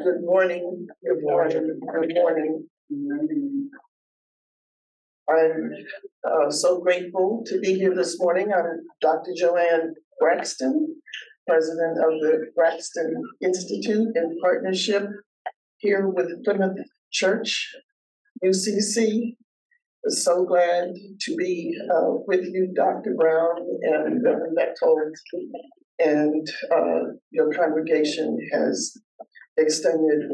good morning, good morning, good morning. I'm uh, so grateful to be here this morning. I'm Dr. Joanne Braxton, president of the Braxton Institute in partnership here with Plymouth Church, UCC. So glad to be uh, with you, Dr. Brown and Reverend Bechtold. And uh, your congregation has extended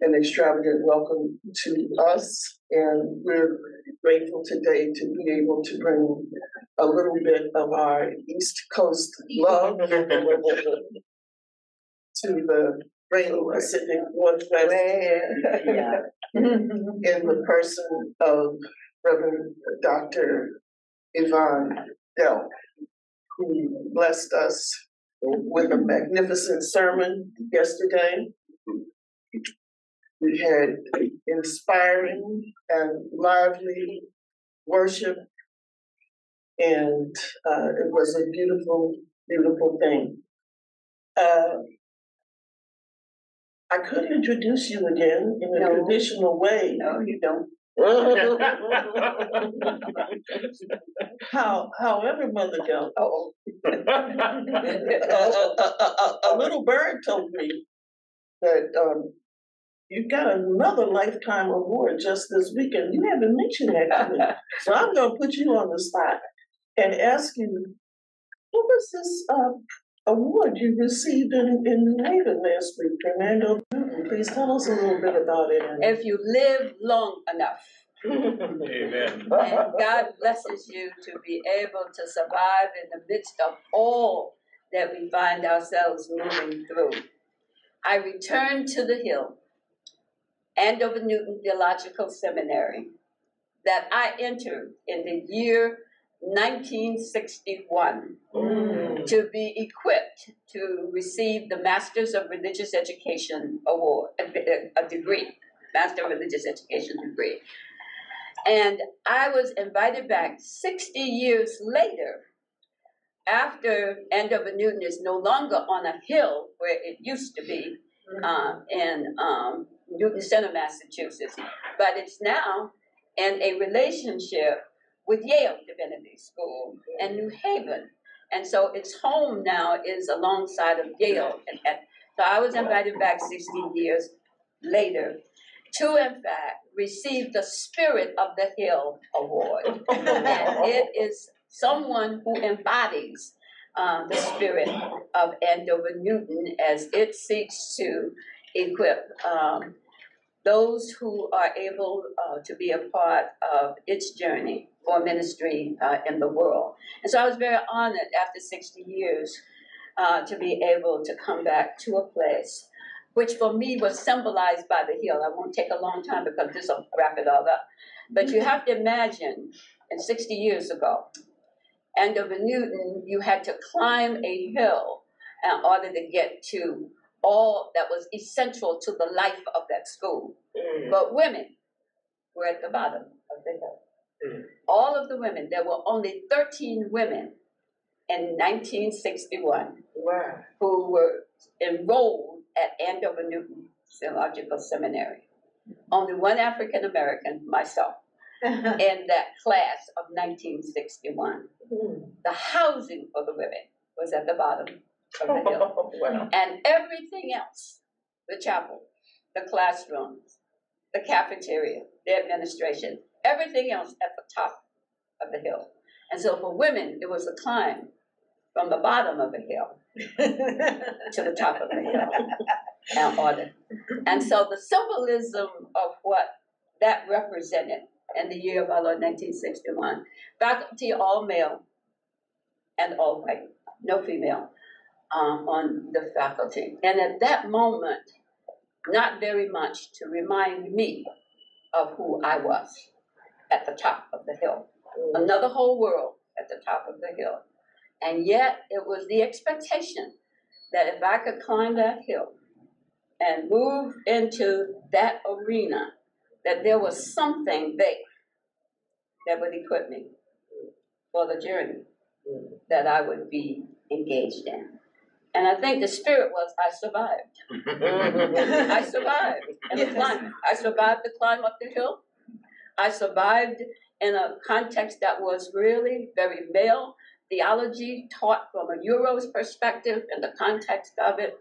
an extravagant welcome to us. And we're grateful today to be able to bring a little bit of our East Coast love to the great Pacific Northwest Yeah. in the person of Reverend Dr. Yvonne Delk, who blessed us with a magnificent sermon yesterday. We had inspiring and lively worship, and uh, it was a beautiful, beautiful thing. Uh, I could introduce you again in a No. traditional way. No, you don't. How, however, Mother Delk, a, a, a, a, a little bird told me that um, you got another lifetime award just this weekend. You haven't mentioned that to me, so I'm going to put you on the spot and ask you, what was this uh, award you received in, in New Haven last week, Fernando? Please tell us a little bit about it. If you live long enough, Amen. and God blesses you to be able to survive in the midst of all that we find ourselves moving through. I returned to the Hill, Andover Newton Theological Seminary, that I entered in the year 1961 mm. to be equipped to receive the Masters of Religious Education Award, a, a degree, Master of Religious Education degree. And I was invited back 60 years later, after Andover Newton is no longer on a hill where it used to be um, in um, Newton Center, Massachusetts, but it's now in a relationship with Yale Divinity School and New Haven. And so its home now is alongside of Yale. And, and so I was invited back 60 years later to, in fact, receive the Spirit of the Hill Award. and it is someone who embodies uh, the spirit of Andover Newton as it seeks to equip um, those who are able uh, to be a part of its journey for ministry uh, in the world. And so I was very honored after 60 years uh, to be able to come back to a place which for me was symbolized by the hill. I won't take a long time because this will wrap it all up. But you have to imagine, in 60 years ago, Andover Newton, you had to climb a hill in order to get to all that was essential to the life of that school. But women were at the bottom of the hill. Mm. All of the women, there were only 13 women in 1961 wow. who were enrolled at Andover Newton Theological Seminary. Only one African American, myself, in that class of 1961. Hmm. The housing for the women was at the bottom of the hill. wow. And everything else, the chapel, the classrooms, the cafeteria, the administration, everything else at the top of the hill. And so for women, it was a climb from the bottom of the hill to the top of the hill order. And so the symbolism of what that represented in the year of our Lord 1961, faculty all male and all white, no female um, on the faculty. And at that moment, not very much to remind me of who I was at the top of the hill. Another whole world at the top of the hill. And yet, it was the expectation that if I could climb that hill and move into that arena, that there was something there that would equip me for the journey that I would be engaged in. And I think the spirit was I survived. I survived in the Yes. climb. I survived the climb up the hill. I survived in a context that was really very male theology taught from a Euro's perspective in the context of it.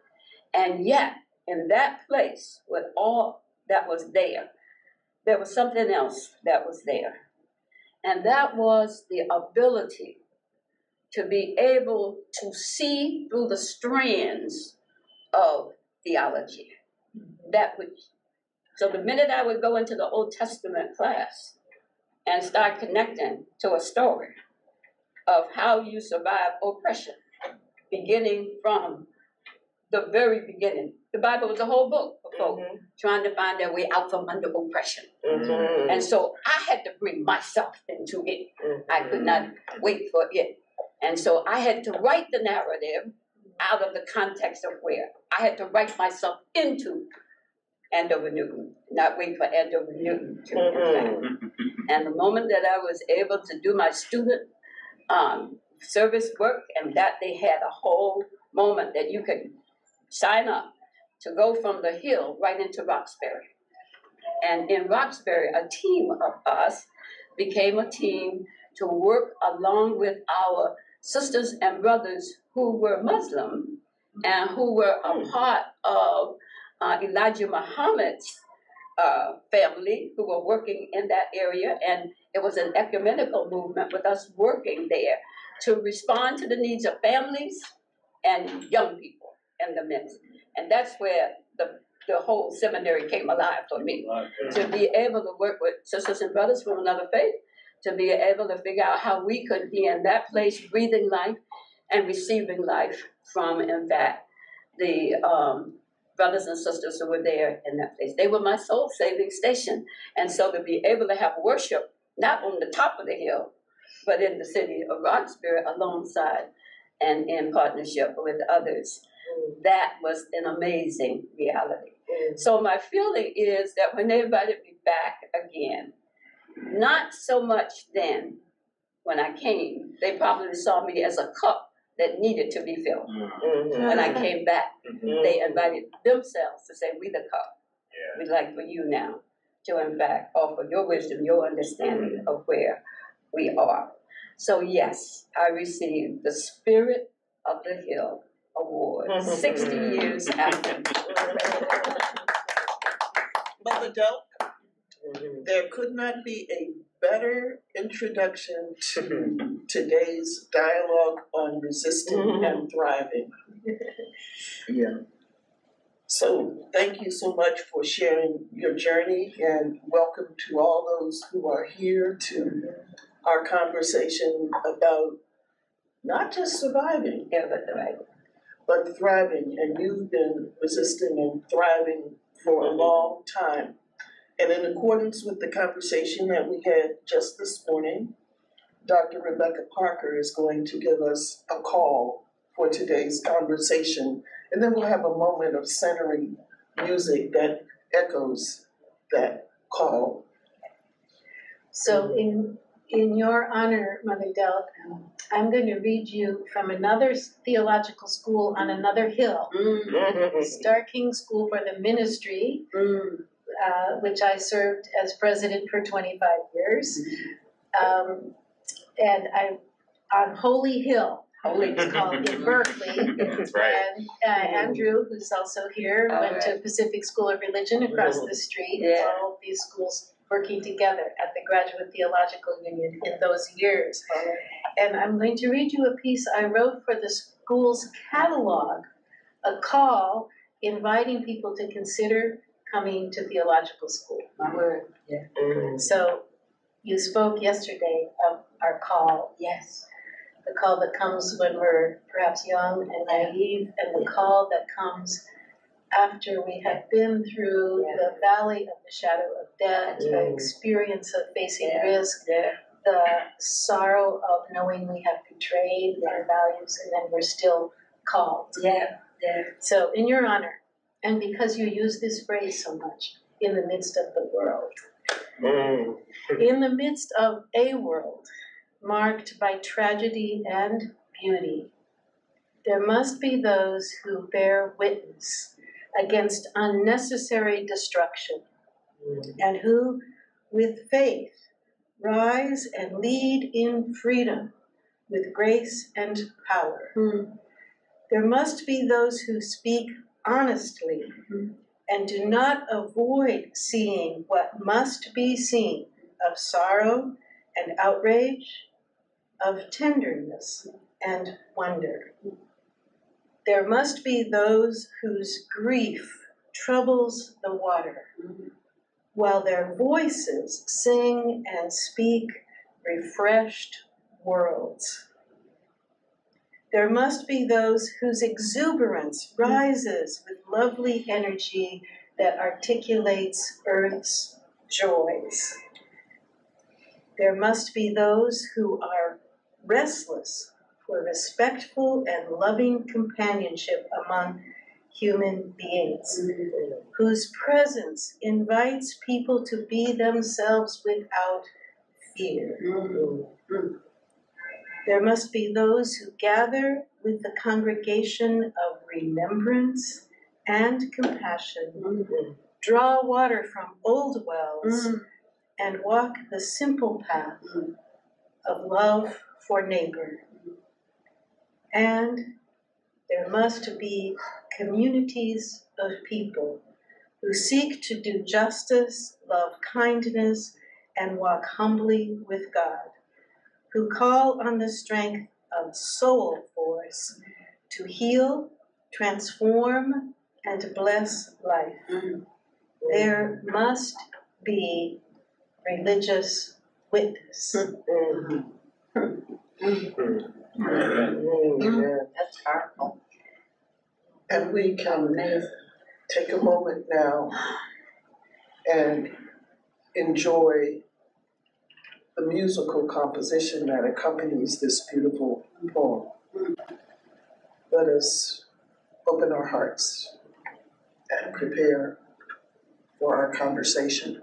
And yet, in that place, with all that was there, there was something else that was there. And that was the ability to be able to see through the strands of theology. That would so the minute I would go into the Old Testament class and start connecting to a story of how you survive oppression, beginning from the very beginning. The Bible was a whole book for folk trying to find their way out from under oppression. And so I had to bring myself into it. I could not wait for it. And so I had to write the narrative out of the context of where. I had to write myself into Andover Newton, not wait for Andover Newton to Mhm. And the moment that I was able to do my student um, service work, and that they had a whole moment that you could sign up to go from the hill right into Roxbury. And in Roxbury, a team of us became a team to work along with our sisters and brothers who were Muslim and who were a part of uh, Elijah Muhammad's uh, family who were working in that area. And it was an ecumenical movement with us working there to respond to the needs of families and young people in the midst. And that's where the, the whole seminary came alive for me to be able to work with sisters and brothers from another faith, to be able to figure out how we could be in that place, breathing life and receiving life from, in fact, the um, brothers and sisters who were there in that place. They were my soul saving station. And so to be able to have worship, not on the top of the hill, but in the city of Rock Roxbury alongside and in partnership with others, that was an amazing reality. Mm. So my feeling is that when they invited me back again, not so much then when I came, they probably saw me as a cup that needed to be filled. Mm. Mm-hmm. When I came back, mm-hmm. they invited themselves to say, "We the cup. Yeah. We'd like for you now to, in fact, offer your wisdom, your understanding mm-hmm. of where we are." So yes, I received the Spirit of the Hill Award, sixty years after. Mother Delk, there could not be a better introduction to today's dialogue on resisting mm-hmm. and thriving. Yeah. So thank you so much for sharing your journey and welcome to all those who are here to our conversation about not just surviving, Yeah, but the right. But thriving. And you've been resisting and thriving for a long time. And in accordance with the conversation that we had just this morning, Dr. Rebecca Parker is going to give us a call for today's conversation. And then we'll have a moment of centering music that echoes that call. So in, in your honor, Mother Delk, I'm going to read you from another theological school on another hill, Mm, Starr King School for the Ministry, mm, uh, which I served as president for 25 years. Um, and I'm on Holy Hill, Holy it's called in Berkeley. Right. And uh, Andrew, who's also here, went to Pacific School of Religion across the street. Yeah. All of these schools working together at the Graduate Theological Union in those years. And I'm going to read you a piece I wrote for the school's catalog, a call inviting people to consider coming to theological school. My word. So you spoke yesterday of our call, Yes. the call that comes when we're perhaps young and naive, and the call that comes after we have been through the valley of the shadow of death, the Mm. experience of facing Yeah. risk, Yeah. the sorrow of knowing we have betrayed our values, and then we're still called. Yeah. Yeah. So, in your honor, and because you use this phrase so much, in the midst of the world, in the midst of a world marked by tragedy and beauty, There must be those who bear witness against unnecessary destruction and who, with faith, rise and lead in freedom with grace and power. Hmm. There must be those who speak honestly hmm. and do not avoid seeing what must be seen of sorrow and outrage, of tenderness and wonder. There must be those whose grief troubles the water, while their voices sing and speak refreshed worlds. There must be those whose exuberance rises with lovely energy that articulates earth's joys. There must be those who are restless for respectful and loving companionship among human beings, whose presence invites people to be themselves without fear. There must be those who gather with the congregation of remembrance and compassion, draw water from old wells, and walk the simple path of love for neighbor. And there must be communities of people who seek to do justice, love kindness, and walk humbly with God, who call on the strength of soul force to heal, transform, and bless life. There must be religious witness. Mm-hmm. Mm-hmm. Mm-hmm. Amen. Mm, that's powerful. And we can take a moment now and enjoy the musical composition that accompanies this beautiful poem. Let us open our hearts and prepare for our conversation.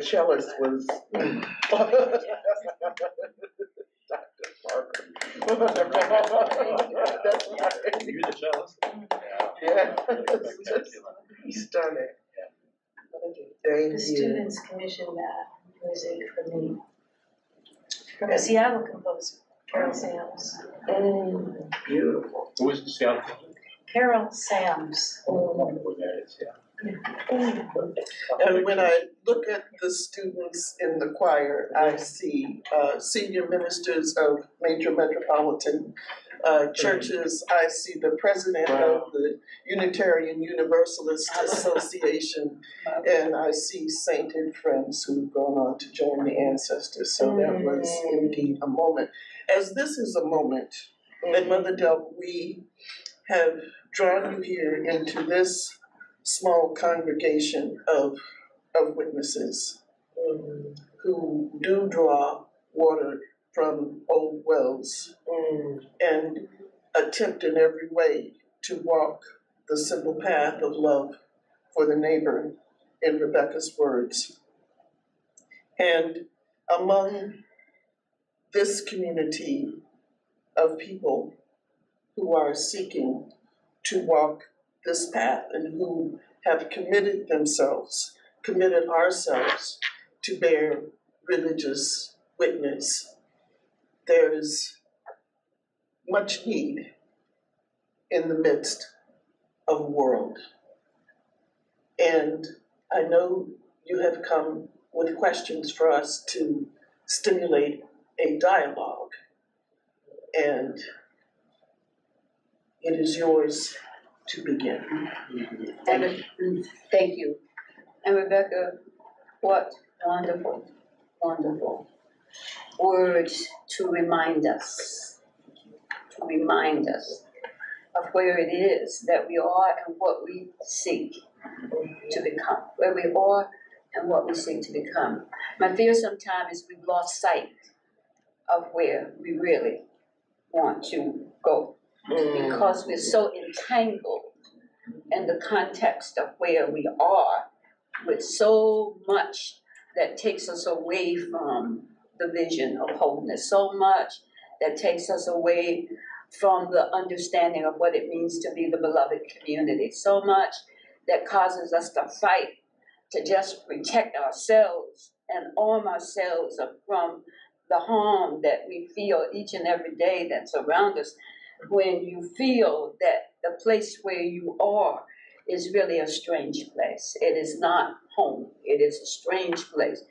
The cellist was. Dr. Parker. That's right. You're the cellist. Yeah, it's just stunning. Thank The you. students commissioned that music for me. From a Seattle composer, Carol Sams. Mm, Beautiful. Who is the scout? Carol Sams. I wonder what that is, yeah. And when I look at the students in the choir, I see uh, senior ministers of major metropolitan uh, churches. I see the president of the Unitarian Universalist Association, and I see sainted friends who've gone on to join the ancestors. So that was indeed a moment. As this is a moment, and Mother Delk, we have drawn you here into this small congregation of of witnesses Mm, who do draw water from old wells mm, and attempt in every way to walk the simple path of love for the neighbor, in Rebecca's words. And among this community of people who are seeking to walk this path and who have committed themselves, committed ourselves to bear religious witness, there is much need in the midst of a world. And I know you have come with questions for us to stimulate a dialogue. And it is yours to begin. And, thank you. And Rebecca, what wonderful, wonderful words to remind us, to remind us of where it is that we are and what we seek to become, where we are and what we seek to become. My fear sometimes is we've lost sight of where we really want to go. Because we're so entangled in the context of where we are with so much that takes us away from the vision of wholeness, so much that takes us away from the understanding of what it means to be the beloved community, so much that causes us to fight to just protect ourselves and arm ourselves from the harm that we feel each and every day that's around us when you feel that the place where you are is really a strange place. It is not home. It is a strange place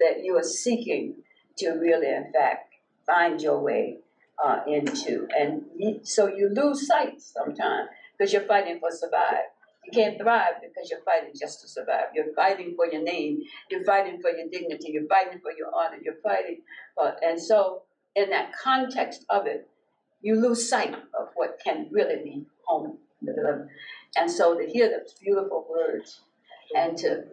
that you are seeking to really, in fact, find your way uh, into. And so you lose sight sometimes because you're fighting for survive. You can't thrive because you're fighting just to survive. You're fighting for your name. You're fighting for your dignity. You're fighting for your honor. You're fighting for, and so in that context of it, you lose sight of what can really be home. And so to hear those beautiful words and to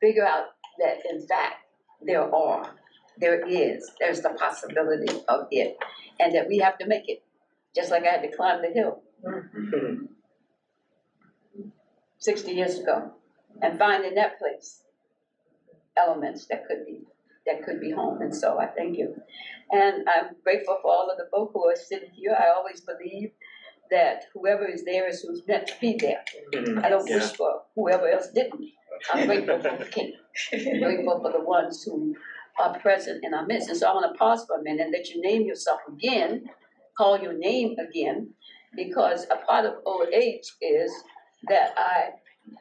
figure out that in fact there are, there is, there's the possibility of it, and that we have to make it, just like I had to climb the hill sixty years ago, and find in that place elements that could be that could be home. And so I thank you. And I'm grateful for all of the folk who are sitting here. I always believe that whoever is there is who's meant to be there. Mm-hmm. I don't wish for whoever else didn't. I'm grateful for the king. I'm grateful for the ones who are present in our midst. And so I want to pause for a minute and let you name yourself again, call your name again, because a part of old age is that I,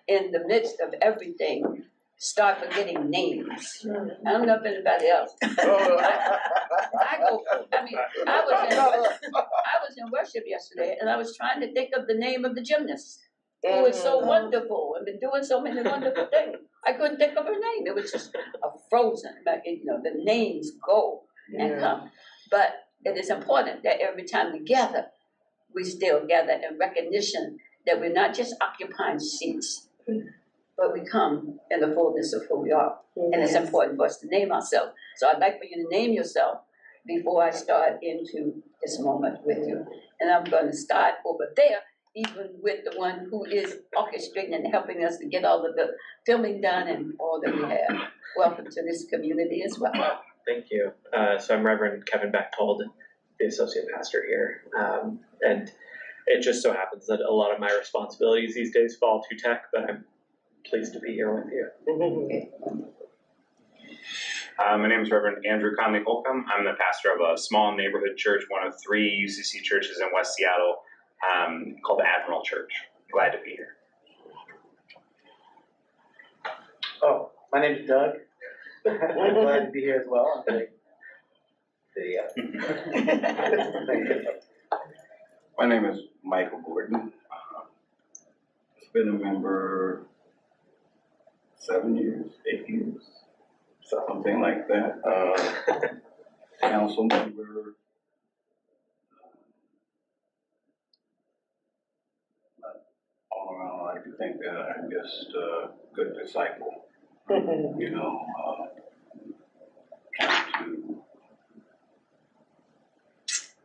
in the midst of everything, start forgetting names. I don't know if anybody else. I go, I mean, I was in, I was in worship yesterday and I was trying to think of the name of the gymnast who is so mm-hmm. wonderful and been doing so many wonderful things. I couldn't think of her name. It was just a frozen, like, you know, the names go and Yeah. come. But it is important that every time we gather, we still gather in recognition that we're not just occupying seats, but we come in the fullness of who we are. And it's important for us to name ourselves. So I'd like for you to name yourself before I start into this moment with you. And I'm going to start over there even with the one who is orchestrating and helping us to get all of the filming done and all that we have. Welcome to this community as well. Thank you. Uh, so I'm Reverend Kevin Bechtold, the associate pastor here. Um, and it just so happens that a lot of my responsibilities these days fall to tech, but I'm pleased to be here with you. Uh, my name is Reverend Andrew Conley Holcomb. I'm the pastor of a small neighborhood church, one of three UCC churches in West Seattle, um, called the Admiral Church. Glad to be here. Oh, my name is Doug. I'm glad to be here as well. I'm very- the, uh, thank you. My name is Michael Gordon. Uh, I've been a member seven years, eight years, something like that. Uh, council member. All around, I like to think that I'm just a good disciple, you know, uh, trying to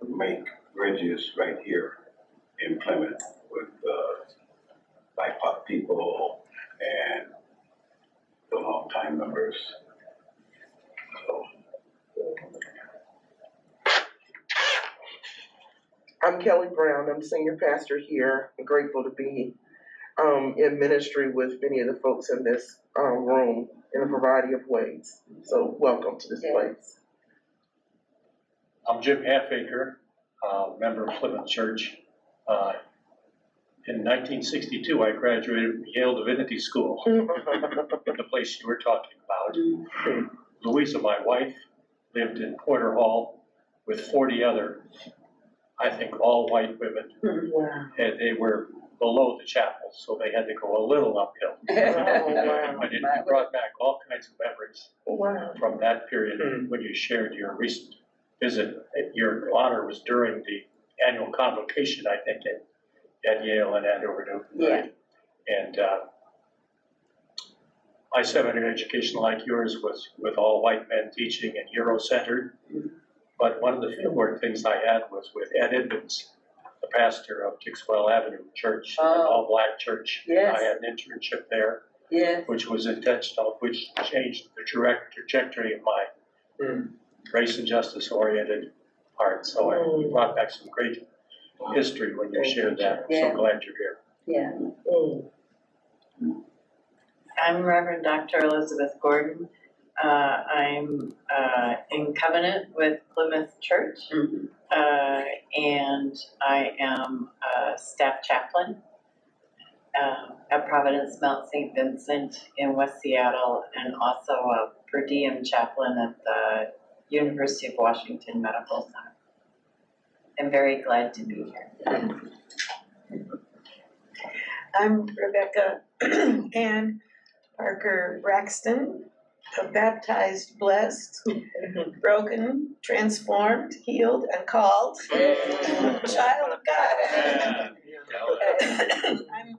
make bridges right here in Plymouth with uh, BIPOC people and the longtime members. So, I'm Kelly Brown, I'm senior pastor here, I'm grateful to be um in ministry with many of the folks in this um room in a variety of ways. So welcome to this place. I'm Jim Halfaker, uh, member of Plymouth Church. Uh, in nineteen sixty-two, I graduated from Yale Divinity School, mm. the place you were talking about. Mm. Louisa, my wife, lived in Porter Hall with forty other, I think, all white women, Wow. and they were below the chapel, so they had to go a little uphill. Oh, wow. But it brought back all kinds of memories. Wow. from that period Hmm. when you shared your recent visit. Your honor was during the annual convocation, I think, at, at Yale and Andover Newton. right? And uh, my seminary education, like yours, was with all white men teaching and Euro-centered. But one of the fieldwork things I had was with Ed Edmonds, the pastor of Dixwell Avenue Church, an Oh. all-black church. Yes. I had an internship there Yes, which was intentional, which changed the direct trajectory of my Mm. race and justice oriented heart. So I Mm. brought back some great history when you shared that. I'm Yeah. so glad you're here. yeah. I'm Reverend Dr. Elizabeth Gordon. Uh, I'm uh, in covenant with Plymouth Church, Mhm. uh, and I am a staff chaplain uh, at Providence Mount St. Vincent in West Seattle, and also a per diem chaplain at the University of Washington Medical Center. I'm very glad to be here. I'm Rebecca Ann Parker Braxton, a baptized, blessed, broken, transformed, healed, and called child of God. I'm,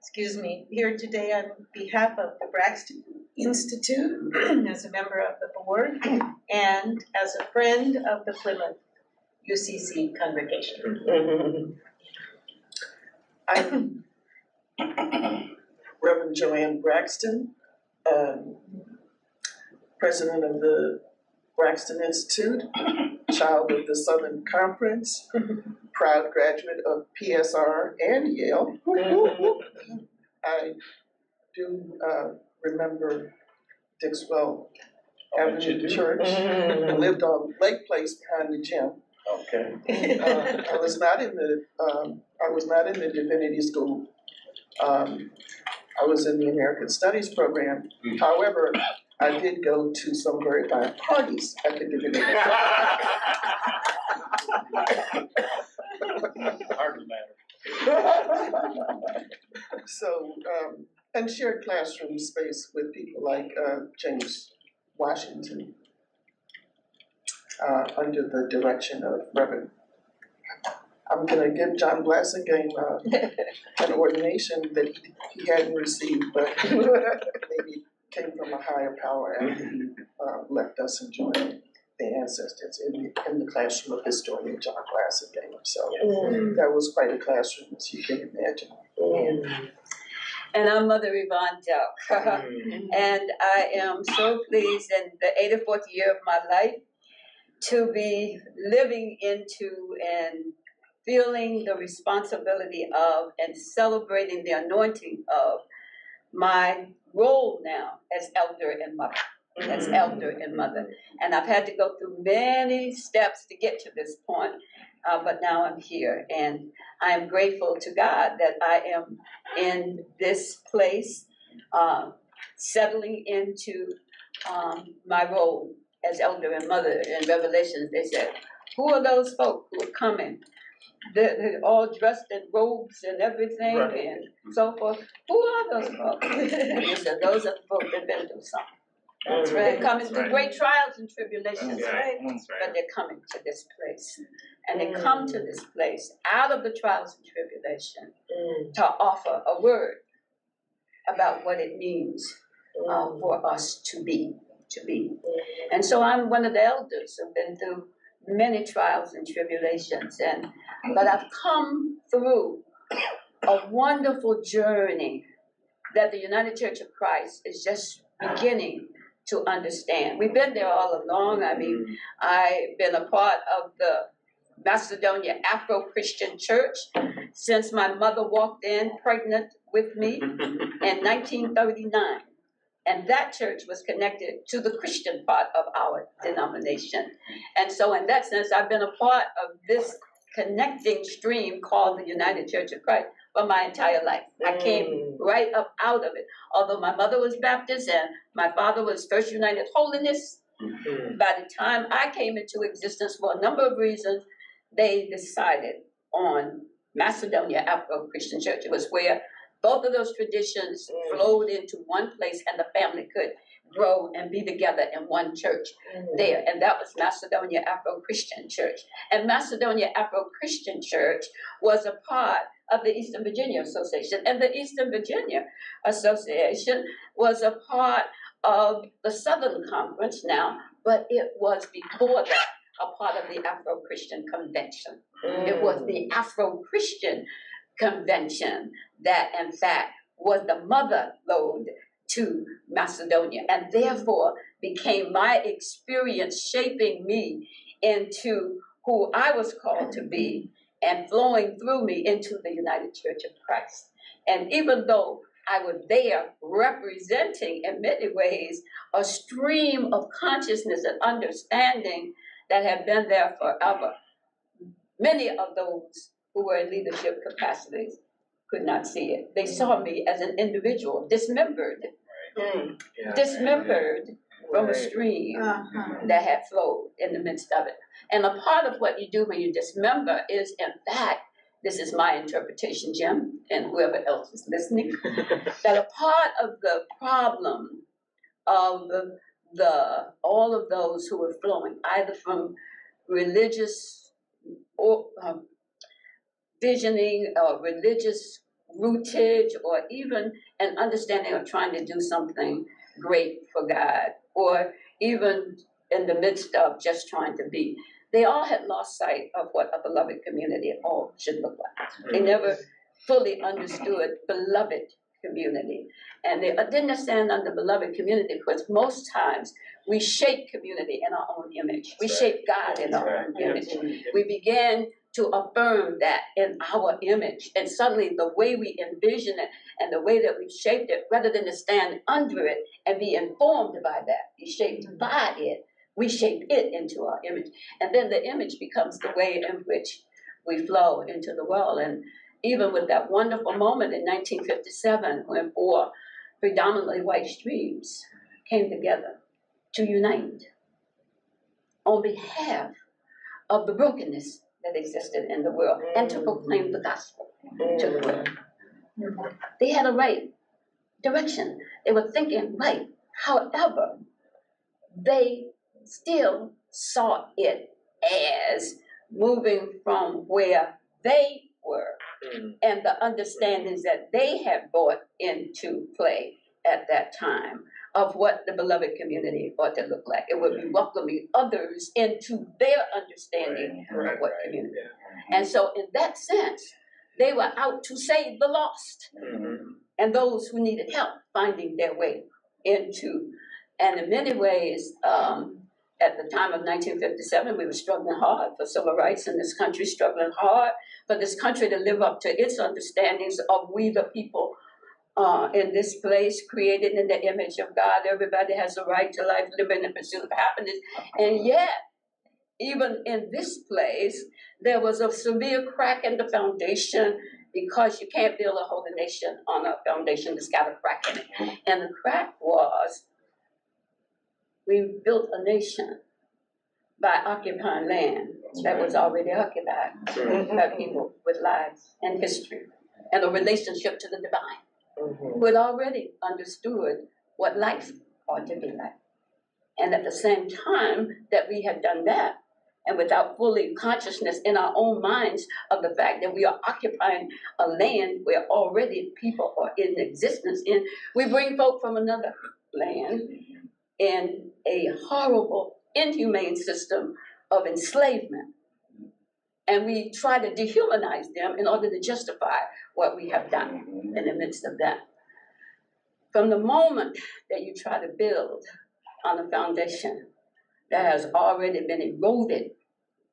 excuse me, here today on behalf of the Braxton Institute as a member of the board and as a friend of the Plymouth UCC congregation. I'm Reverend Joanne Braxton, um, president of the Braxton Institute, child of the Southern Conference, proud graduate of PSR and Yale. I do uh, remember Dixwell I'll bet you Avenue. Church. I lived on Lake Place behind the gym. Okay. Uh, I was not in the, um, I was not in the divinity school. Um, I was in the American Studies program. Mm. However, I did go to some very fine parties at the divinity. Hardly matter. So, um, and shared classroom space with people like, uh, James Washington. Uh, under the direction of Reverend. I'm gonna give John Blassingame, uh, an ordination that he, he hadn't received, but maybe came from a higher power after he, uh, left us and joined the ancestors in, in the classroom of historian John Blassingame. So that was quite a classroom, as you can imagine. And I'm Mother Yvonne Delk. and I am so pleased in the 84th year of my life to be living into and feeling the responsibility of and celebrating the anointing of my role now as elder and mother. As elder and mother. And I've had to go through many steps to get to this point, uh, but now I'm here. And I am grateful to God that I am in this place, uh, settling into um, my role as elder and mother. In Revelations, they said, Who are those folk who are coming? They're, they're all dressed in robes and everything Right. and so forth. Who are those folk? And he said, Those are the folk that have been through something. That's right. They're coming That's through right. great trials and tribulations, Yeah, right? that's But they're coming to this place. And they mm. come to this place out of the trials and tribulation mm. to offer a word about what it means uh, mm. for us to be, to be. And so I'm one of the elders who've been through many trials and tribulations, and but I've come through a wonderful journey that the United Church of Christ is just beginning to understand. We've been there all along. I mean, I've been a part of the Macedonia Afro Christian Church since my mother walked in pregnant with me in 1939. And that church was connected to the Christian part of our denomination. And so, in that sense, I've been a part of this connecting stream called the United Church of Christ for my entire life. I came mm. right up out of it. Although my mother was Baptist and my father was First United Holiness, mm-hmm. by the time I came into existence, for a number of reasons, they decided on Macedonia Afro Christian Church. It was where both of those traditions mm. flowed into one place and the family could grow and be together in one church mm. there. And that was Macedonia Afro Christian Church. And Macedonia Afro Christian Church was a part of the Eastern Virginia Association. And the Eastern Virginia Association was a part of the Southern Conference now, but it was before that a part of the Afro Christian Convention. It was the mm. Afro Christian Convention that, in fact, was the mother lode to Macedonia, and therefore became my experience shaping me into who I was called to be and flowing through me into the United Church of Christ. And even though I was there representing, in many ways, a stream of consciousness and understanding that had been there forever. Many of those who were in leadership capacities could not see it. They saw me as an individual, dismembered, Yeah. dismembered from a stream Uh-huh. that had flowed in the midst of it. And a part of what you do when you dismember is, in fact, this is my interpretation, Jim, and whoever else is listening, that a part of the problem of the, the all of those who were flowing either from religious or um, visioning or religious rootage or even an understanding of trying to do something great for God or even in the midst of just trying to be. They all had lost sight of what a beloved community at all should look like. They mm-hmm. never fully understood beloved community. And they didn't understand under beloved community because most times we shape community in our own image. We shape God in our own image. We began to affirm that in our image. And suddenly the way we envision it and the way that we shaped it, rather than to stand under it and be informed by that, be shaped by it, we shape it into our image. And then the image becomes the way in which we flow into the world. And even with that wonderful moment in 1957 when four predominantly white streams came together to unite on behalf of the brokenness that existed in the world and to proclaim the gospel to the world. They had a right direction. They were thinking right. However, they still saw it as moving from where they were Mm. and the understandings that they had brought into play at that time of what the beloved community ought to look like. It would be welcoming others into their understanding Right, of what right, community. yeah. And so, in that sense, they were out to save the lost Mhm. and those who needed help finding their way into. And in many ways, um, at the time of 1957, we were struggling hard for civil rights in this country, struggling hard for this country to live up to its understandings of we the people uh, in this place, created in the image of God. Everybody has a right to life, living in pursuit of happiness. And yet, even in this place, there was a severe crack in the foundation because you can't build a holy nation on a foundation that's got a crack in it. And the crack was we built a nation by occupying land that was already occupied by people with lives and history and a relationship to the divine Mm-hmm. who had already understood what life ought to be like. And at the same time that we had done that, and without fully consciousness in our own minds of the fact that we are occupying a land where already people are in existence in, we bring folk from another land in a horrible, inhumane system of enslavement. And we try to dehumanize them in order to justify what we have done in the midst of that. From the moment that you try to build on a foundation that has already been eroded,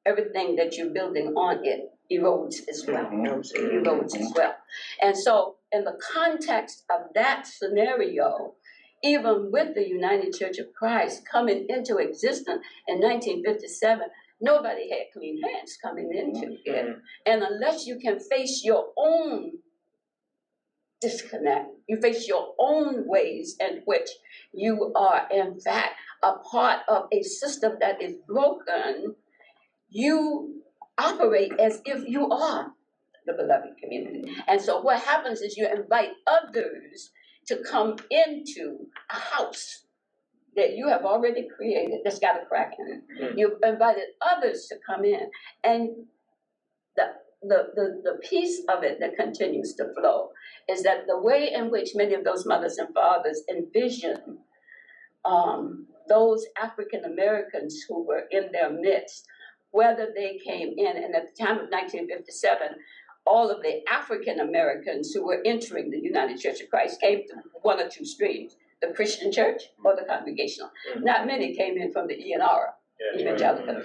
everything that you're building on it erodes as well. Mm-hmm. It erodes as mm-hmm. well. And so, in the context of that scenario, even with the United Church of Christ coming into existence in 1957, nobody had clean hands coming into mm-hmm. it. And unless you can face your own disconnect, you face your own ways in which you are, in fact, a part of a system that is broken, you operate as if you are the beloved community. And so what happens is you invite others to come into a house that you have already created that's got a crack in it. Mm. You've invited others to come in. And the, the, the, the piece of it that continues to flow is that the way in which many of those mothers and fathers envision um, those African Americans who were in their midst, whether they came in, and at the time of 1957, all of the African Americans who were entering the United Church of Christ came through one or two streams the Christian church or the congregational. Mhm. Not many came in from the E&R, Yeah, evangelical.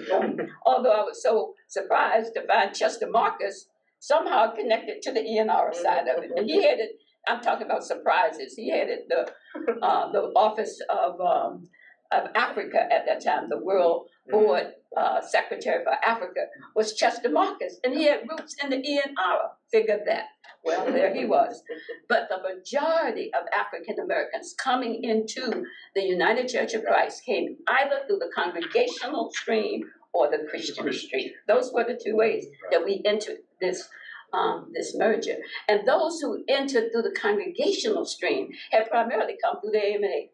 Although I was so surprised to find Chester Marcus somehow connected to the E&R side of it. And he headed, I'm talking about surprises, he headed the, uh, the Office of, um, of Africa at that time, the World Board uh, Secretary for Africa was Chester Marcus, and he had roots in the E&R. Figure that. Well, there he was. But the majority of African Americans coming into the United Church of Christ came either through the congregational stream or the Christian stream. Those were the two ways that we entered this um, this merger. And those who entered through the congregational stream had primarily come through the AMA,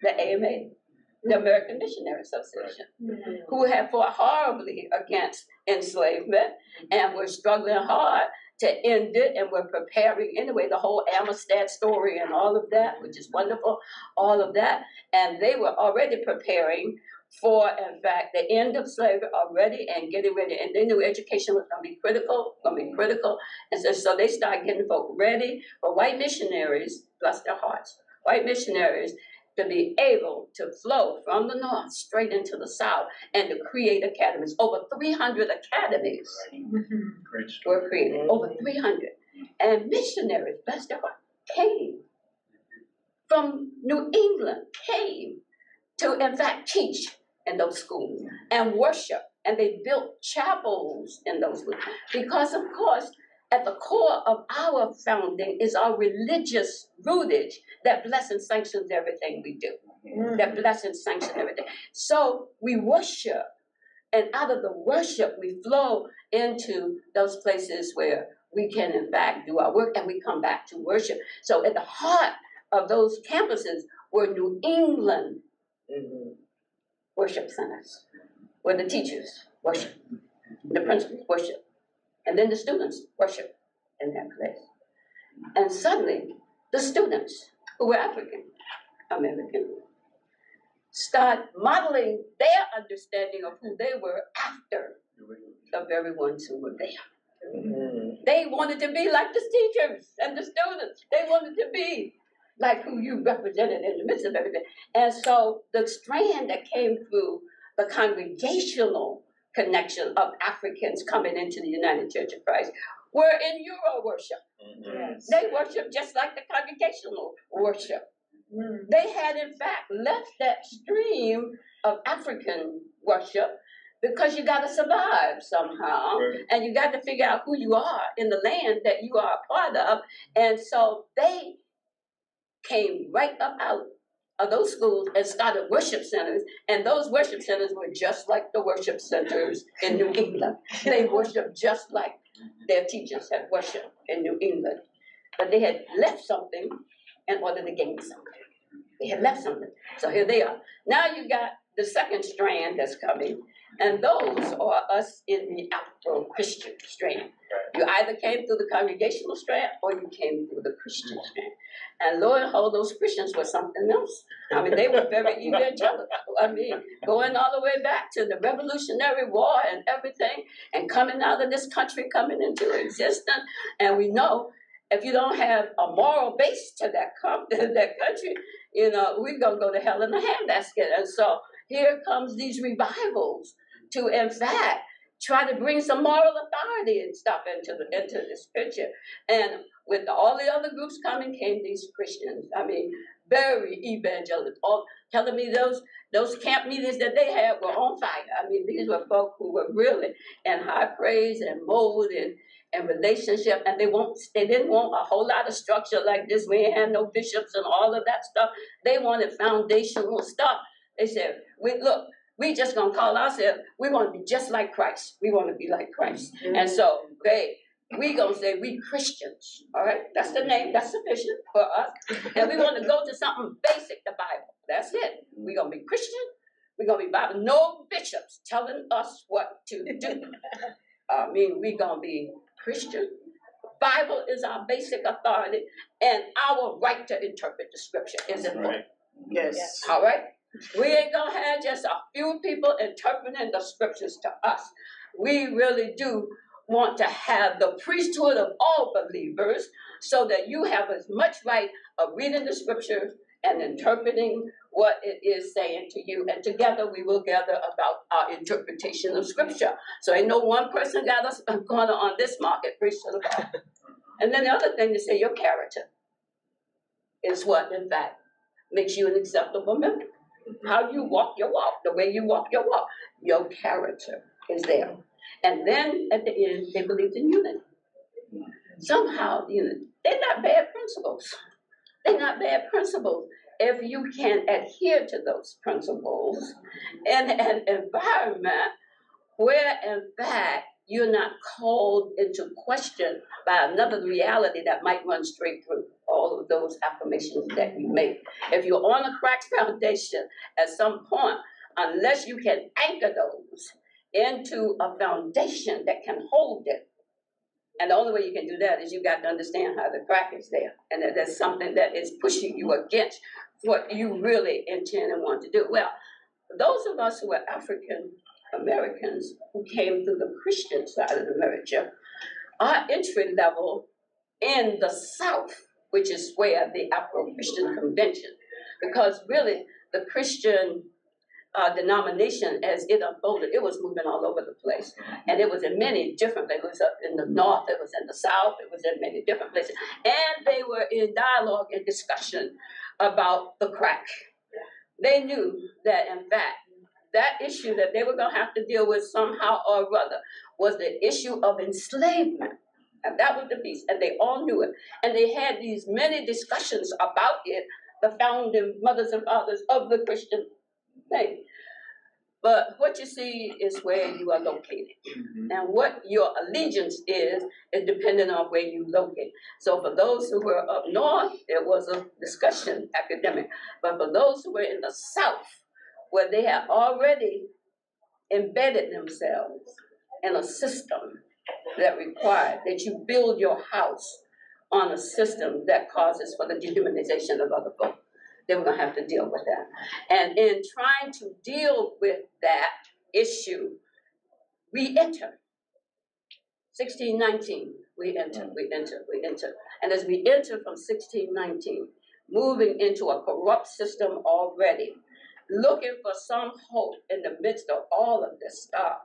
the AMA, the American Missionary Association, who had fought horribly against enslavement and were struggling hard to end it and we're preparing anyway the whole Amistad story and all of that, which is wonderful, all of that. And they were already preparing for, in fact, the end of slavery already and getting ready. And they knew education was going to be critical, going to be critical. And so, so they started getting folk ready for white missionaries, bless their hearts, white missionaries to be able to flow from the north straight into the south and to create academies. Over 300 academies Great story. were created, over 300. And missionaries, bless their heart, came from New England, came to, in fact, teach in those schools and worship. And they built chapels in those schools. Because, of course, at the core of our founding is our religious rootage that blesses and sanctions everything we do. Mm-hmm. That blesses and sanctions everything. So we worship, and out of the worship, we flow into those places where we can, in fact, do our work and we come back to worship. So at the heart of those campuses were New England worship centers, where the teachers worship, the principals worship, and then the students worship in that place. And suddenly, the students who were African American start modeling their understanding of who they were after the very ones who were there. Mm-hmm. They wanted to be like the teachers and the students. They wanted to be like who you represented in the midst of everything. And so the strand that came through the congregational connection of Africans coming into the United Church of Christ were in Euro worship. Yes. They worship just like the congregational worship. Mm-hmm. They had, in fact, left that stream of African worship because you got to survive somehow, and you got to figure out who you are in the land that you are a part of. And so they came right up out of those schools and started worship centers, and those worship centers were just like the worship centers in New England. They worshiped just like their teachers had worshiped in New England, but they had left something in order to gain something. They had left something. So here they are. Now you've got the second strand that's coming, and those are us in the Afro Christian strand. You either came through the congregational strand or you came through the Christian mm-hmm. strand. And lo and behold, those Christians were something else. I mean, they were very evangelical. I mean, going all the way back to the Revolutionary War and everything, and coming out of this country, coming into existence. And we know if you don't have a moral base to that, com- that country, you know, we're going to go to hell in a handbasket. And so here comes these revivals to, in fact, try to bring some moral authority and stuff into the into this picture. And with all the other groups coming, came these Christians. I mean, very evangelical, all telling me those those camp meetings that they had were on fire. I mean, these were folk who were really in high praise and mold and and relationship, and they won't they didn't want a whole lot of structure like this. We had no bishops and all of that stuff. They wanted foundational stuff. They said, "We look, we just gonna call ourselves. We want to be just like Christ. We want to be like Christ." Mm-hmm. And so they we gonna say we Christians. All right, that's the name. That's sufficient for us. And we want to go to something basic, the Bible. That's it. We gonna be Christian. We gonna be Bible. No bishops telling us what to do. I mean, we gonna be Christian. Bible is our basic authority, and our right to interpret the scripture is important. Yes. All right? We ain't gonna have just a few people interpreting the scriptures to us. We really do want to have the priesthood of all believers so that you have as much right of reading the scriptures and interpreting what it is saying to you. And together we will gather about our interpretation of scripture. So ain't no one person got us a corner on this market, priesthood of all. And then the other thing to say, your character is what, in fact, makes you an acceptable member. How you walk your walk, the way you walk your walk, your character is there. And then at the end, they believed in unity. Somehow, unity. They're not bad principles. They're not bad principles. If you can adhere to those principles in an environment where, in fact, you're not called into question by another reality that might run straight through all of those affirmations that you make. If you're on a cracked foundation at some point, unless you can anchor those into a foundation that can hold it, and the only way you can do that is you got to understand how the crack is there, and that there's something that is pushing you against what you really intend and want to do. Well, those of us who are African Americans who came through the Christian side of the America, our entry level in the South, which is where the Afro Christian Convention, because really the Christian uh, denomination as it unfolded, it was moving all over the place. And it was in many different places. It was up in the north, it was in the south, it was in many different places. And they were in dialogue and discussion about the crack. They knew that, in fact, that issue that they were going to have to deal with somehow or other was the issue of enslavement. And that was the piece. And they all knew it. And they had these many discussions about it, the founding mothers and fathers of the Christian faith. But what you see is where you are located. Mm-hmm. And what your allegiance is, is dependent on where you locate. So for those who were up north, there was a discussion academic. But for those who were in the south, where they had already embedded themselves in a system that required that you build your house on a system that causes for the dehumanization of other folk. then we're gonna have to deal with that. And in trying to deal with that issue, we enter. Sixteen nineteen, we enter, we enter, we enter. And as we enter from sixteen nineteen, moving into a corrupt system already, looking for some hope in the midst of all of this stuff.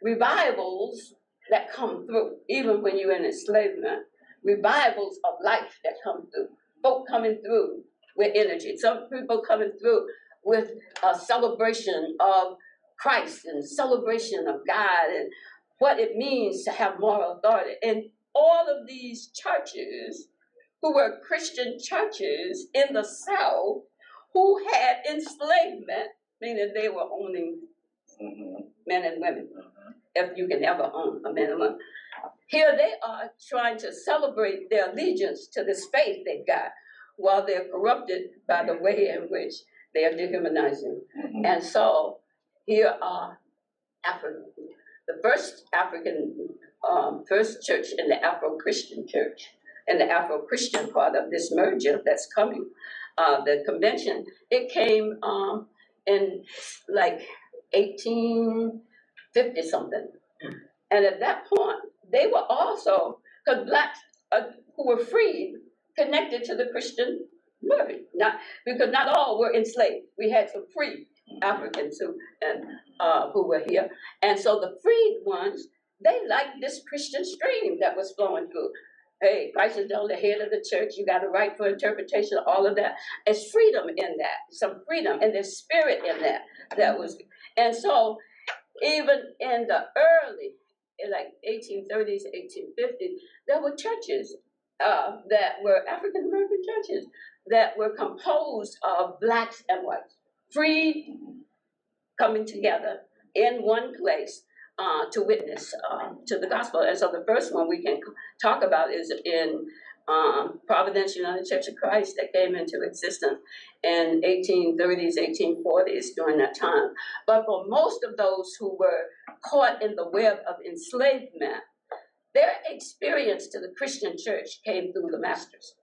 Revivals that come through, even when you're in enslavement, revivals of life that come through, folk coming through with energy, some people coming through with a celebration of Christ and celebration of God and what it means to have moral authority. And all of these churches who were Christian churches in the South who had enslavement, meaning they were owning mm-hmm. men and women, mm-hmm. If you can ever own a woman. Here they are trying to celebrate their allegiance to this faith they've got while they're corrupted by the way in which they are dehumanizing. And so here are African, the first African, um, first church in the Afro Christian church, and the Afro Christian part of this merger that's coming, uh, the convention, it came um, in like 1850 something. And at that point, they were also, because blacks uh, who were freed connected to the Christian movement, not because not all were enslaved. We had some free Africans who and uh, who were here, and so the freed ones they liked this Christian stream that was flowing through. Hey, Christ is the head of the church. You got a right for interpretation. All of that. There's freedom in that. Some freedom, and there's spirit in that. That was, and so even in the early, like 1830s, 1850s, there were churches uh, that were African American churches that were composed of blacks and whites, free, coming together in one place uh, to witness uh, to the gospel. And so the first one we can talk about is in um, Providence United Church of Christ that came into existence in 1830s, 1840s during that time. But for most of those who were caught in the web of enslavement, their experience to the Christian church came through the masters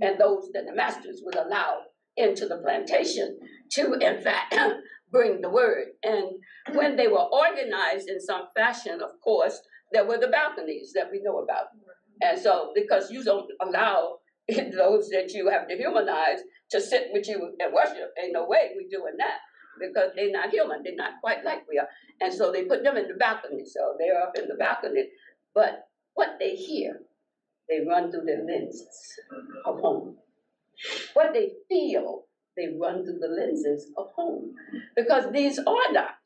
and those that the masters would allow into the plantation to, in fact, bring the word. And when they were organized in some fashion, of course, there were the balconies that we know about. And so, because you don't allow those that you have dehumanized to sit with you and worship, ain't no way we doing that because they're not human, they're not quite like we are. And so they put them in the balcony, so they're up in the balcony. But what they hear, they run through their lenses of home. What they feel, they run through the lenses of home. Because these are not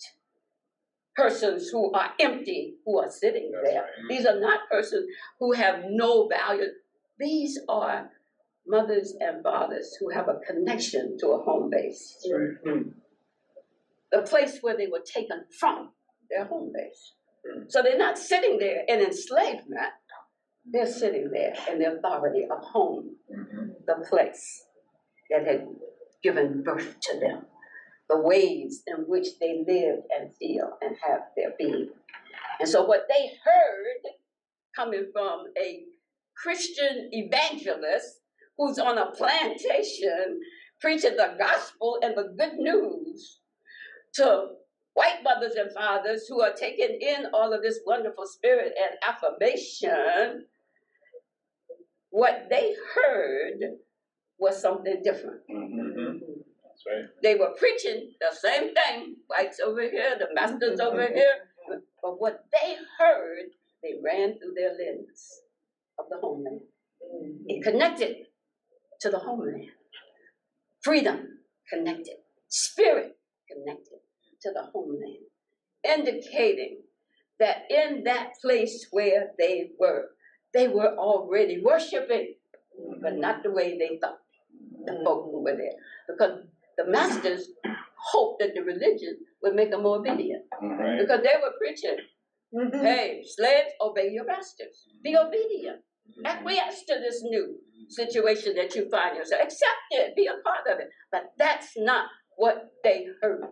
persons who are empty, who are sitting there. Mm-hmm. These are not persons who have no value. These are mothers and fathers who have a connection to a home base. Mm. The place where they were taken from their home base. Mm. So they're not sitting there in enslavement. They're sitting there in the authority of home, mm-hmm. the place that had given birth to them, the ways in which they live and feel and have their being. And so, what they heard coming from a Christian evangelist who's on a plantation preaching the gospel and the good news to white mothers and fathers who are taking in all of this wonderful spirit and affirmation, what they heard was something different. That's right. They were preaching the same thing, whites over here, the masters over here, but what they heard, they ran through their lens of the homeland. Mm-hmm. It connected to the homeland. Freedom connected. Spirit connected to the homeland, indicating that in that place where they were, they were already worshiping, but not the way they thought the folk who were there. Because the masters hoped that the religion would make them more obedient. Right. Because they were preaching, mm-hmm. hey, slaves, obey your masters. Be obedient. Mm-hmm. Acquiesce to this new situation that you find yourself. Accept it. Be a part of it. But that's not what they heard.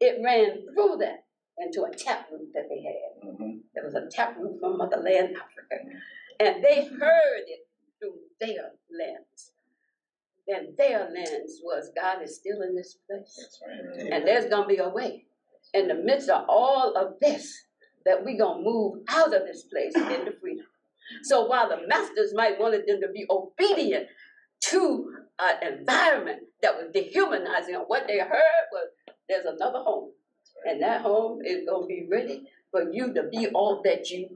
It ran through that into a taproot that they had. Mm-hmm. There was a taproot from motherland Africa. And they heard it through their lens. Then their lens was God is still in this place. That's right. And there's gonna be a way. In the midst of all of this, that we're gonna move out of this place into freedom. So while the masters might wanted them to be obedient to an environment that was dehumanizing, what they heard was there's another home. And that home is gonna be ready for you to be all that you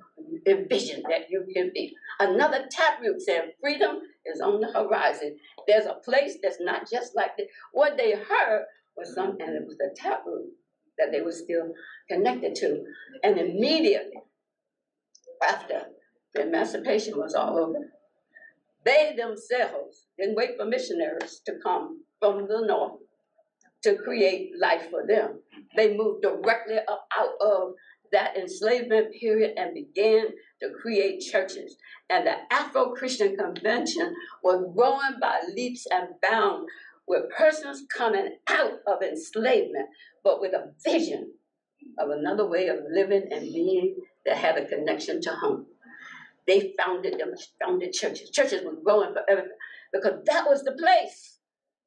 envision that you can be. Another taproot said freedom is on the horizon. There's a place that's not just like this. What they heard was some, and it was a taproot that they were still connected to. And immediately after the emancipation was all over, they themselves didn't wait for missionaries to come from the north to create life for them. They moved directly up out of that enslavement period and began to create churches. And the Afro Christian Convention was growing by leaps and bounds with persons coming out of enslavement, but with a vision of another way of living and being that had a connection to home. They founded them, founded churches. Churches were growing forever because that was the place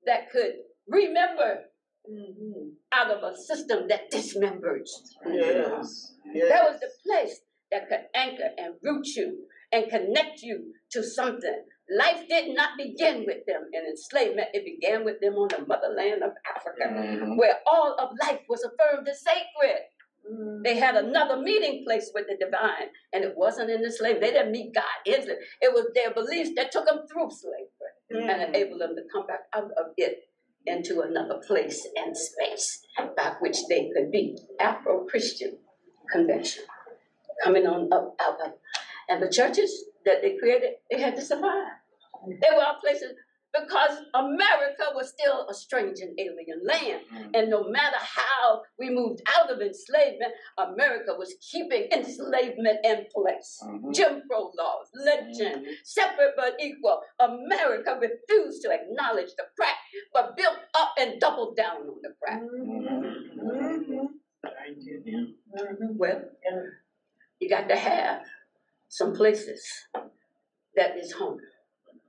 that could remember mm-hmm. out of a system that dismembers. Yes. yes. That was the place that could anchor and root you and connect you to something. Life did not begin with them in enslavement, it began with them on the motherland of Africa, mm-hmm. where all of life was affirmed as sacred. They had another meeting place with the divine, and it wasn't in the slave. They didn't meet God instantly. It It was their beliefs that took them through slavery mm. and enabled them to come back out of it into another place and space by which they could be. Afro Christian Convention coming on up out of. And the churches that they created, they had to survive. They were all places because America was still a strange and alien land. Mm-hmm. And no matter how we moved out of enslavement, America was keeping enslavement in place. Mm-hmm. Jim Crow laws, lynching, mm-hmm. separate but equal. America refused to acknowledge the crack, but built up and doubled down on the crack. Mm-hmm. Mm-hmm. Well, you got to have some places that is home.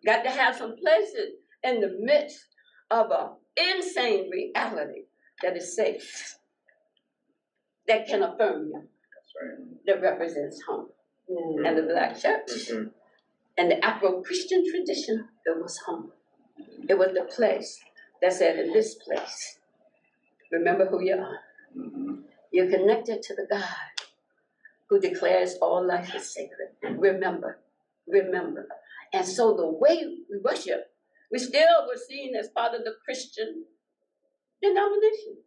Got to have some places in the midst of an insane reality that is safe, that can affirm you, right. that represents home. Mm-hmm. And the black church mm-hmm. and the Afro Christian tradition, it was home. It was the place that said, in this place, remember who you are. Mm-hmm. You're connected to the God who declares all life is sacred. Remember, remember. And so the way we worship, we still were seen as part of the Christian denomination.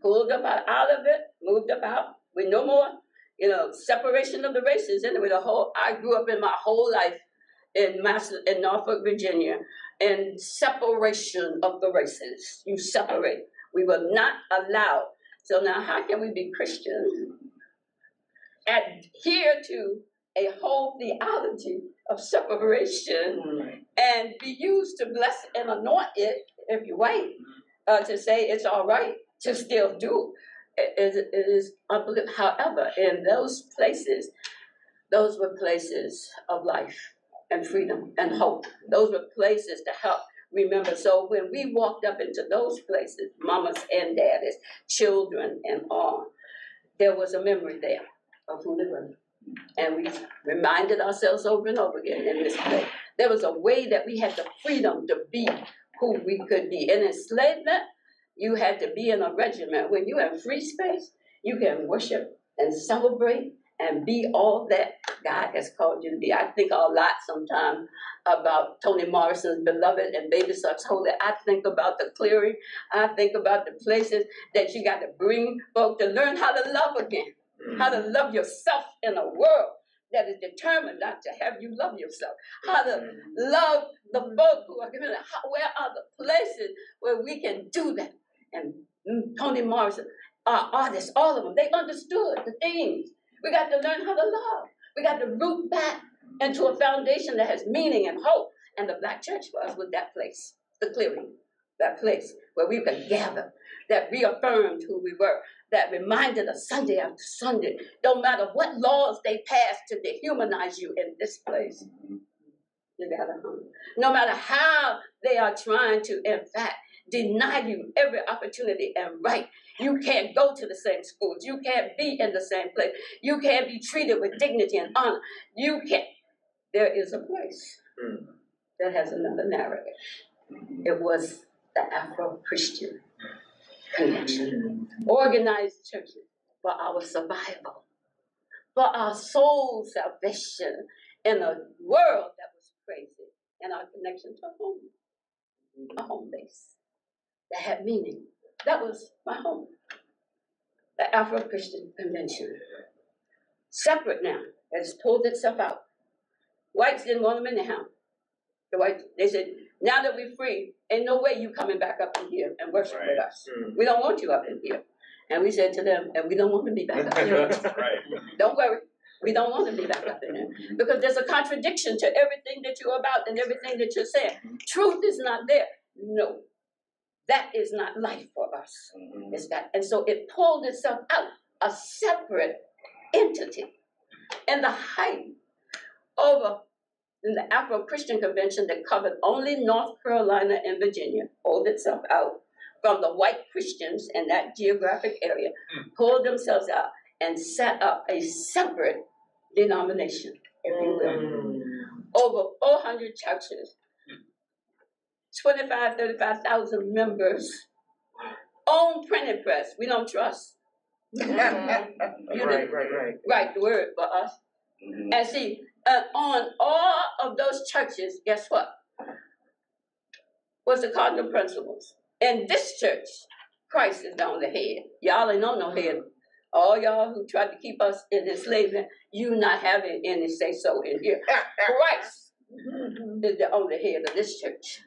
Pulled up out of it, moved about with no more, you know, separation of the races. Anyway, the whole I grew up in my whole life in Master in Norfolk, Virginia, and separation of the races. You separate. We were not allowed. So now how can we be Christians? And adhere to a whole theology of separation mm-hmm. and be used to bless and anoint it if you wait uh, to say it's all right to still do it, it is unbelievable. However, in those places, those were places of life and freedom and hope. Those were places to help remember. So when we walked up into those places, mamas and daddies, children and all, there was a memory there of who they were. And we reminded ourselves over and over again in this place. There was a way that we had the freedom to be who we could be. In enslavement, you had to be in a regiment. When you're in free space, you can worship and celebrate and be all that God has called you to be. I think a lot sometimes about Toni Morrison's Beloved and Baby Suggs Holy. I think about the clearing. I think about the places that you got to bring folk to learn how to love again how to love yourself in a world that is determined not to have you love yourself. How to mm-hmm. love the folk who are given. Where are the places where we can do that? And Toni Morrison, our artists, all of them, they understood the things. We got to learn how to love. We got to root back into a foundation that has meaning and hope. And the black church for us was that place, the clearing, that place where we could gather, that reaffirmed who we were, that reminded us Sunday after Sunday, no matter what laws they passed to dehumanize you in this place. you got a home. No matter how they are trying to, in fact, deny you every opportunity and right. You can't go to the same schools. You can't be in the same place. You can't be treated with dignity and honor. You can't. There is a place Mm. that has another narrative. It was the Afro Christian. Organized churches for our survival, for our soul salvation in a world that was crazy, and our connection to home, a home base that had meaning. That was my home. The Afro Christian Convention. Separate now, it has pulled itself out. Whites didn't want them anyhow. The whites, they said, now that we're free, ain't no way you coming back up in here and worship with us. Mm. We don't want you up in here. And we said to them, and we don't want to be back up in here. Right. Don't worry. We don't want to be back up in there. Because there's a contradiction to everything that you're about and everything that you're saying. Truth is not there. No. That is not life for us. It's that. And so it pulled itself out, a separate entity. And the height over in the Afro Christian Convention that covered only North Carolina and Virginia, pulled itself out from the white Christians in that geographic area, pulled themselves out and set up a separate denomination, if you will. Over 400 churches, 25, 35,000 members, own printing press, we don't trust. You Right, right, right. write the word for us. Mhm. And see, uh, on all of those churches, guess what? Was the cardinal principles. In this church, Christ is on the head. Y'all ain't on no head. All y'all who tried to keep us in enslavement, you not having any say so in here. Christ is the only head of this church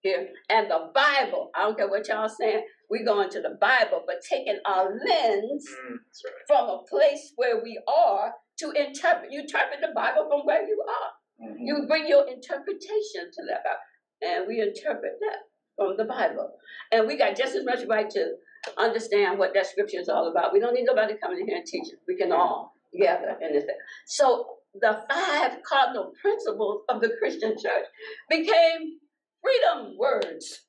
here. And the Bible, I don't care what y'all saying, we going to the Bible, but taking our lens Mm. Right. from a place where we are to interpret. You interpret the Bible from where you are. Mhm. You bring your interpretation to that Bible, and we interpret that from the Bible. And we got just as much right to understand what that scripture is all about. We don't need nobody coming in here and teaching. We can all gather in this. So the five cardinal principles of the Christian church became freedom words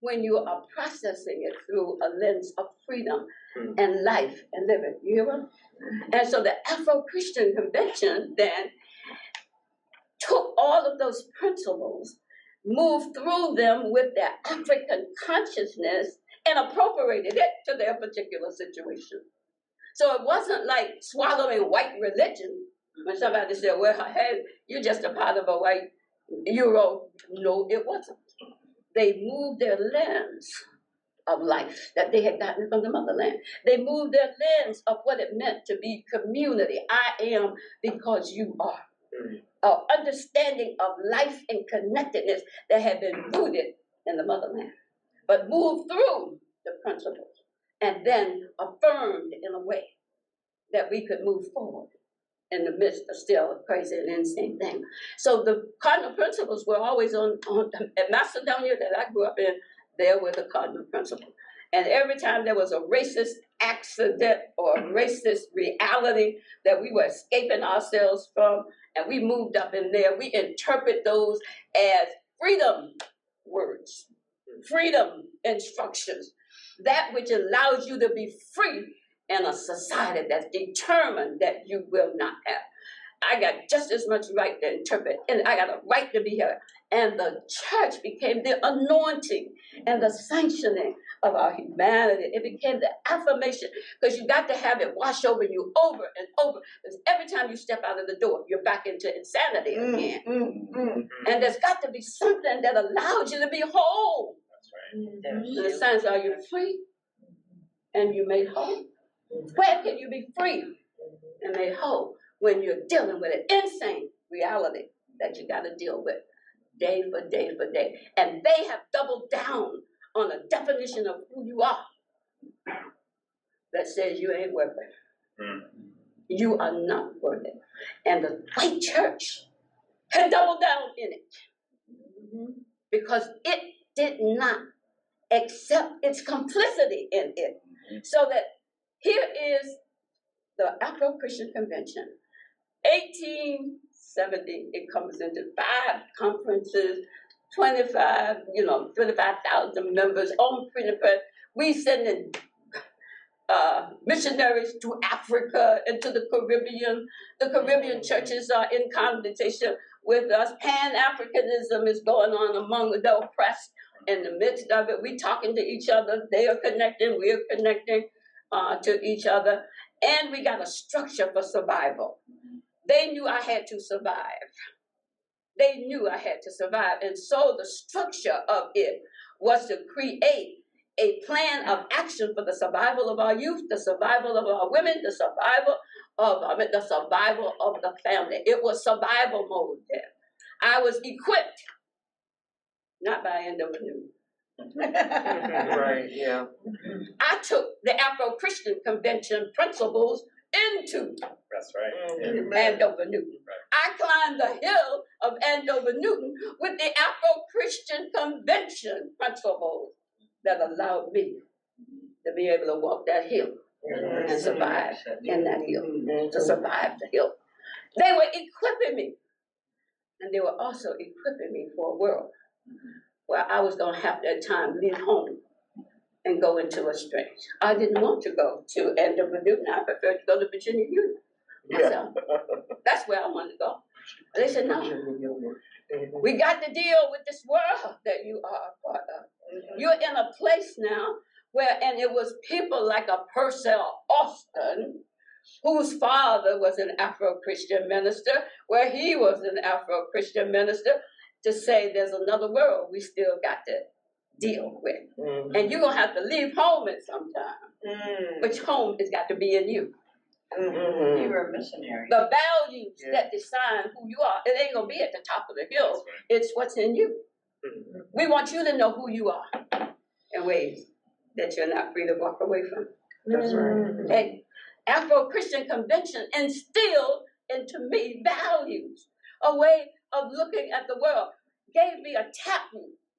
when you are processing it through a lens of freedom Hmm. and life and living. You hear what? And so the Afro Christian Convention then took all of those principles, moved through them with their African consciousness, and appropriated it to their particular situation. So it wasn't like swallowing white religion when somebody said, Well, hey, you're just a part of a white Euro. No, it wasn't. They moved their lens of life that they had gotten from the motherland. They moved their lens of what it meant to be community. I am because you are. An understanding of life and connectedness that had been rooted in the motherland, but moved through the principles and then affirmed in a way that we could move forward in the midst of still a crazy and insane thing. So the cardinal principles were always on, on at Macedonia that I grew up in, there were the cardinal principles. And every time there was a racist accident or racist reality that we were escaping ourselves from, and we moved up in there, we interpret those as freedom words, freedom instructions, that which allows you to be free in a society that's determined that you will not have. I got just as much right to interpret, and I got a right to be here. And the church became the anointing and the sanctioning of our humanity. It became the affirmation because you got to have it wash over you over and over. Because every time you step out of the door, you're back into insanity mm, again. Mm, mm. And there's got to be something that allows you to be whole. That's In mm-hmm. the sense, are you free and you made whole? Where can you be free and made whole when you're dealing with an insane reality that you got to deal with day for day for day? And they have doubled down on a definition of who you are that says you ain't worth it. Mm. You are not worth it. And the white church had doubled down in it because it did not accept its complicity in it. So that here is the Afro Christian Convention, seventy, it comes into five conferences, twenty-five, you know, twenty-five thousand members on Press. We sending uh, missionaries to Africa and to the Caribbean. The Caribbean churches are in conversation with us. Pan Africanism is going on among the oppressed. In the midst of it, we're talking to each other. They are connecting. We are connecting uh, to each other, and we got a structure for survival. They knew I had to survive. They knew I had to survive, and so the structure of it was to create a plan of action for the survival of our youth, the survival of our women, the survival of I mean, the survival of the family. It was survival mode then. I was equipped, not by NWU. Right, yeah. I took the Afro-Christian Convention principles into That's right. Mm-hmm. Andover Newton. I climbed the hill of Andover Newton with the Afro-Christian Convention principles that allowed me to be able to walk that hill mm-hmm. and survive in that hill, mm-hmm. to survive the hill. They were equipping me. And they were also equipping me for a world where I was going to have to at times leave home and go into a strange. I didn't want to go to Andover Newton. I preferred to go to Virginia Union myself. That's where I wanted to go. They said, no, we got to deal with this world that you are a part of. You're in a place now where, and it was people like a Purcell Austin, whose father was an Afro Christian minister, where he was an Afro Christian minister, to say there's another world we still got to deal with. Mm-hmm. And you're going to have to leave home at some time, mm. which home has got to be in you. Mm-hmm. You were a missionary. The values Yeah. that define who you are, it ain't going to be at the top of the hill, it's what's in you. Mm-hmm. We want you to know who you are in ways that you're not free to walk away from. That's right. And Afro Christian Convention instilled into me values, a way of looking at the world, gave me a tap.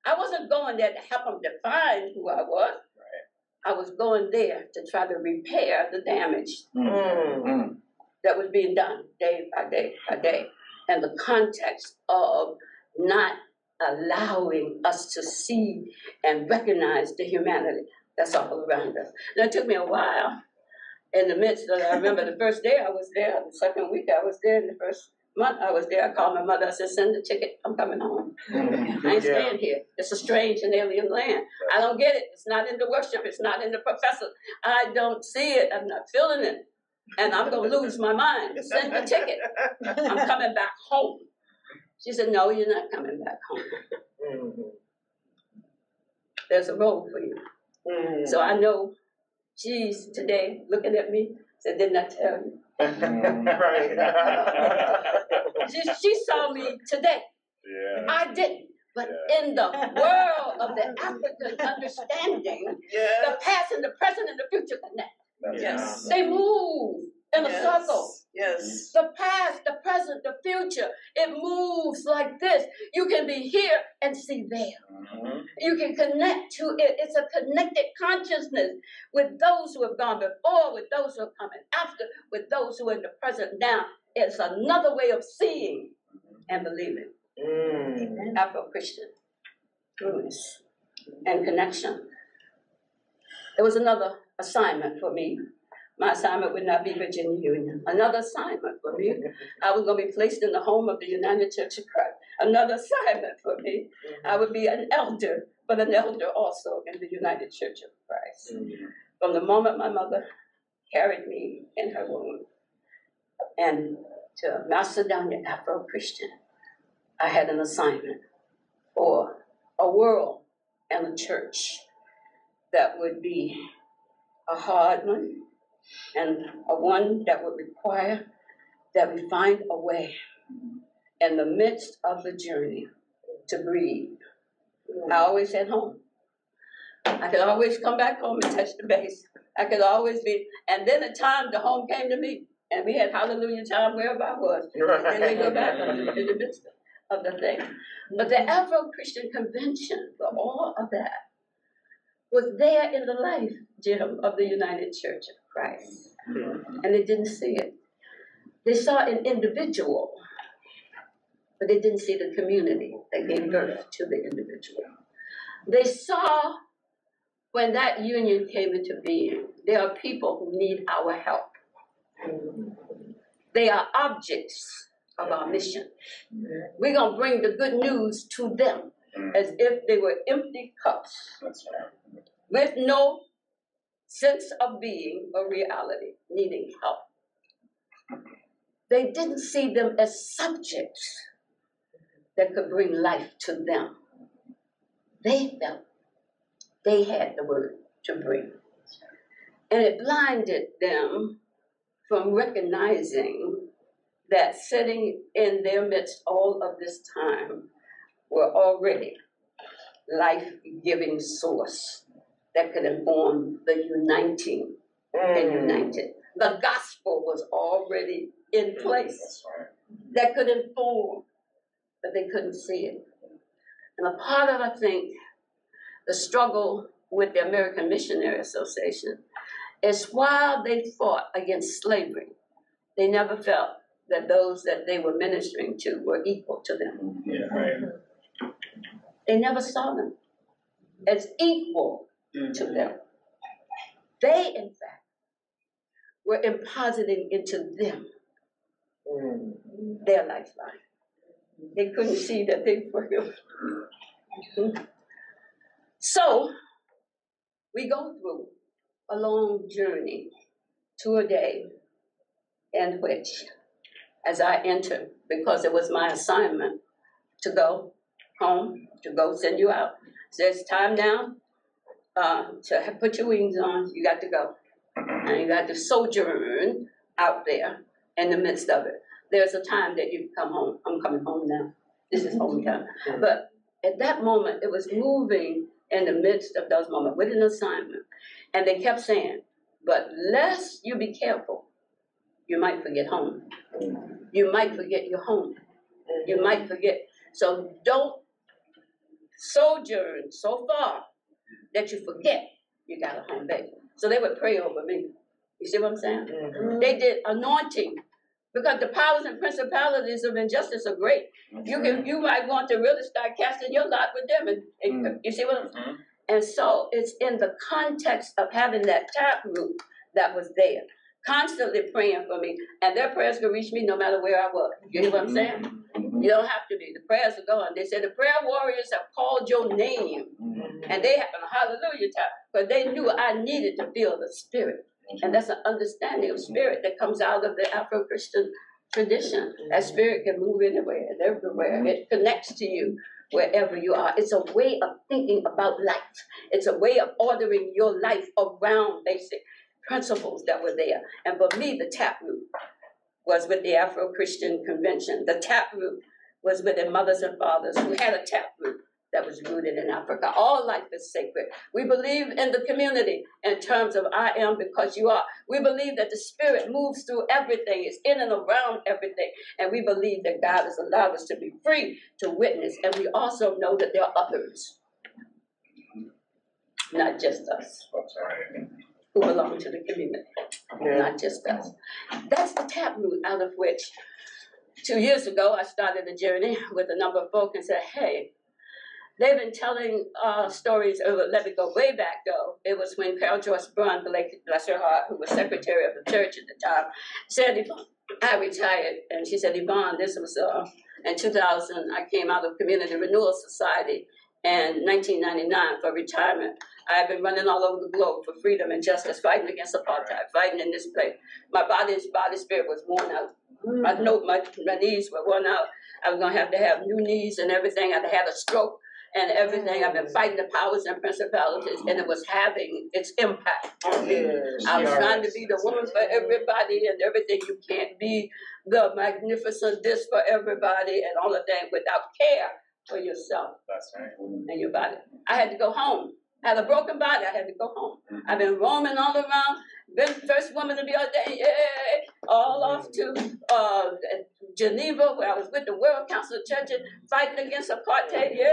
I wasn't going there to help them define who I was. I was going there to try to repair the damage Mm. that was being done day by day by day, and the context of not allowing us to see and recognize the humanity that's all around us. Now, it took me a while. In the midst of, I remember the first day I was there, the second week I was there, and the first month I was there, I called my mother. I said, "Send the ticket. I'm coming home. Mm-hmm. I ain't Yeah. staying here. It's a strange and alien land. I don't get it. It's not in the worship. It's not in the professor. I don't see it. I'm not feeling it, and I'm gonna lose my mind. Send the ticket. I'm coming back home." She said, "No, you're not coming back home. Mm-hmm. There's a role for you." Mm-hmm. So I know she's today looking at me. Said, "Didn't I tell you?" Mm. Right. She, she saw me today. Yeah. I didn't. But in the world of the African understanding, the past and the present and the future connect. Yes. They move in a Yes. circle. Yes. The past, the present, the future, it moves like this. You can be here and see there. You can connect to it. It's a connected consciousness with those who have gone before, with those who are coming after, with those who are in the present now. It's another way of seeing and believing. Mm. Afro Christian roots and connection. There was another assignment for me. My assignment would not be Virginia Union. Another assignment for me. I was going to be placed in the home of the United Church of Christ. Another assignment for me. I would be an elder, but an elder also in the United Church of Christ. From the moment my mother carried me in her womb and to Macedonia Afro Christian, I had an assignment for a world and a church that would be a hard one and a one that would require that we find a way in the midst of the journey to breathe. I always had home. I could always come back home and touch the base. I could always be, and then at times the home came to me, and we had hallelujah time wherever I was. And we go back in the midst of the thing. But the Afro Christian Convention, for all of that, was there in the life, Jim, of the United Church of Christ. Hmm. And they didn't see it. They saw an individual but they didn't see the community that gave hmm. birth to the individual. They saw when that union came into being, there are people who need our help. They are objects of our mission. We're going to bring the good news to them hmm. as if they were empty cups with no sense of being a reality, needing help. They didn't see them as subjects that could bring life to them. They felt they had the word to bring. And it blinded them from recognizing that sitting in their midst all of this time were already life-giving source that could inform the uniting and mm. united. The gospel was already in mm, place right. that could inform, but they couldn't see it. And a part of, I think, the struggle with the American Missionary Association is while they fought against slavery, they never felt that those that they were ministering to were equal to them. Yeah, right. They never saw them as equal to them. They, in fact, were impositing into them mm-hmm. their lifeline. They couldn't see that they were. so, we go through a long journey to a day in which, as I enter, because it was my assignment to go home, to go send you out, says time now uh, to have, put your wings on, you got to go. And you got to sojourn out there in the midst of it. There's a time that you come home. I'm coming home now. This is home time. But at that moment, it was moving in the midst of those moments with an assignment. And they kept saying, but lest you be careful, you might forget home. You might forget your home. You might forget. So don't sojourn so far that you forget you got a home base. So they would pray over me. You see what I'm saying? Mm-hmm. They did anointing because the powers and principalities of injustice are great. You can you might want to really start casting your lot with them, and, and mm. you see what I'm saying? And so it's in the context of having that taproot that was there, constantly praying for me, and their prayers could reach me no matter where I was. You hear what I'm saying? Mm-hmm. You don't have to be. The prayers are going. They said the prayer warriors have called your name, mm-hmm. and they have a hallelujah time, because they knew I needed to feel the spirit. And that's an understanding of spirit that comes out of the Afro Christian tradition. That spirit can move anywhere and everywhere. It connects to you wherever you are. It's a way of thinking about life, it's a way of ordering your life around basic principles that were there. And for me, the taproot was with the Afro Christian Convention. The taproot was with the mothers and fathers who had a taproot that was rooted in Africa. All life is sacred. We believe in the community in terms of I am because you are. We believe that the Spirit moves through everything, is in and around everything. And we believe that God has allowed us to be free to witness. And we also know that there are others, not just us, oh, right. Who belong to the community, not just us. That's the taproot out of which two years ago I started a journey with a number of folk and said, hey, They've been telling uh, stories over, let me go way back though. It was when Carol Joyce Brunn, bless her heart, who was secretary of the church at the time, said, Yvonne, I retired. And she said, Yvonne, this was uh, in 2000, I came out of Community Renewal Society in 1999 for retirement. I've been running all over the globe for freedom and justice, fighting against apartheid, fighting in this place. My body's body spirit was worn out. I mm. know my, my knees were worn out. I was gonna have to have new knees and everything. I had a stroke and everything. I've been mm. fighting the powers and principalities, and it was having its impact on me. I was trying to be the woman for everybody and everything. You can't be the magnificent this for everybody and all of that without care for yourself That's right. and your body. I had to go home. I had a broken body. I had to go home. I've been roaming all around. Been the first woman to be ordained, yeah, all off to uh, Geneva, where I was with the World Council of Churches, fighting against apartheid, yeah.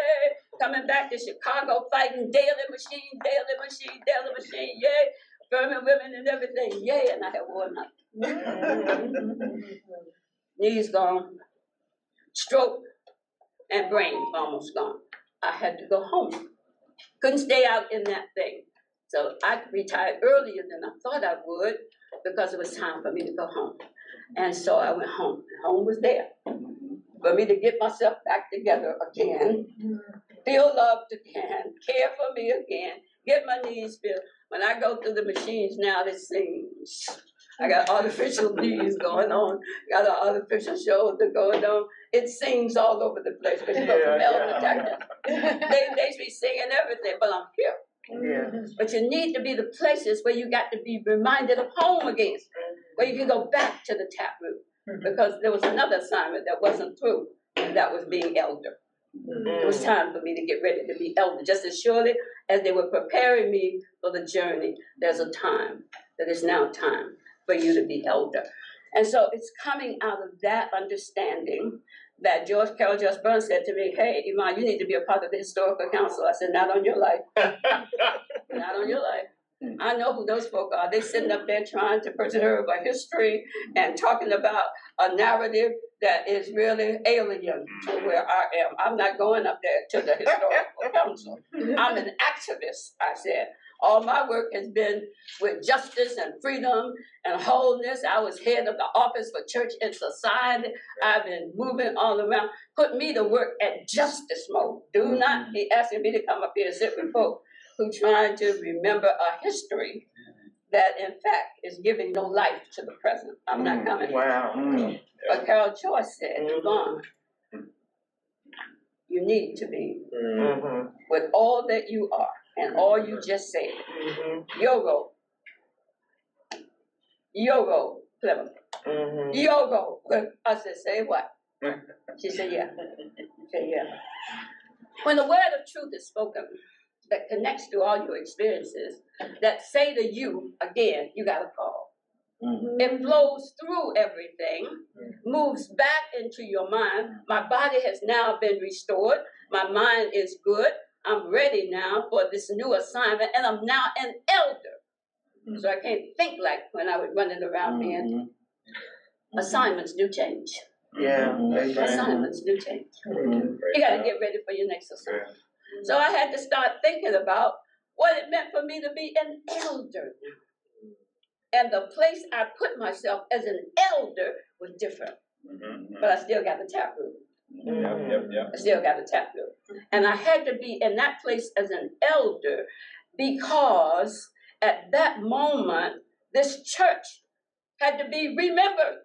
Coming back to Chicago, fighting Daley machine, Daley machine, Daley machine, yeah. Burning women and everything, yeah. And I had worn out. Knees gone, stroke, and brain almost gone. I had to go home. Couldn't stay out in that thing. So I retired earlier than I thought I would because it was time for me to go home. And so I went home. Home was there for me to get myself back together again, feel loved again, care for me again, get my needs filled. When I go through the machines now, it sings. I got artificial knees going on, got an artificial shoulder going on. It sings all over the place because you know the detector. They they be singing everything, but I'm here. Yeah. But you need to be the places where you got to be reminded of home again, where you can go back to the tap root. Mm-hmm. Because there was another assignment that wasn't through, and that was being elder. It was mm. time for me to get ready to be elder. Just as surely as they were preparing me for the journey, there's a time that is now time for you to be elder. And so it's coming out of that understanding that George Carol Just Burns said to me, Hey, Yvonne, you need to be a part of the historical council. I said, Not on your life. Not on your life. I know who those folk are. They're sitting up there trying to preserve a history and talking about a narrative that is really alien to where I am. I'm not going up there to the historical council. I'm an activist, I said. All my work has been with justice and freedom and wholeness. I was head of the Office for Church and Society. I've been moving all around. Put me to work at justice mode. Do mm-hmm. not be asking me to come up here and sit with folks who trying to remember a history mm-hmm. that in fact is giving no life to the present. I'm not mm. coming. Wow. Mm. But Carol Joyce said, mm-hmm. Yvonne, you need to be Mm-hmm. with all that you are and all you just said. Mm-hmm. Your role. Your. Mm-hmm. Role. I said, say what? She said, yeah. She said, yeah. When the word of truth is spoken, that connects to all your experiences, that say to you, again, you got a call. It flows through everything, moves back into your mind. My body has now been restored. My mind is good. I'm ready now for this new assignment, and I'm now an elder. Hmm. So I can't think like when I was running around hmm. being. Assignments do change. Yeah. Hmm. Assignments do change. Mhm. You got to get ready for your next assignment. So I had to start thinking about what it meant for me to be an elder. And the place I put myself as an elder was different, mm-hmm. but I still got the tap root. Mhm. Yep, yep. I still got the tap root. And I had to be in that place as an elder because at that moment, this church had to be remembered.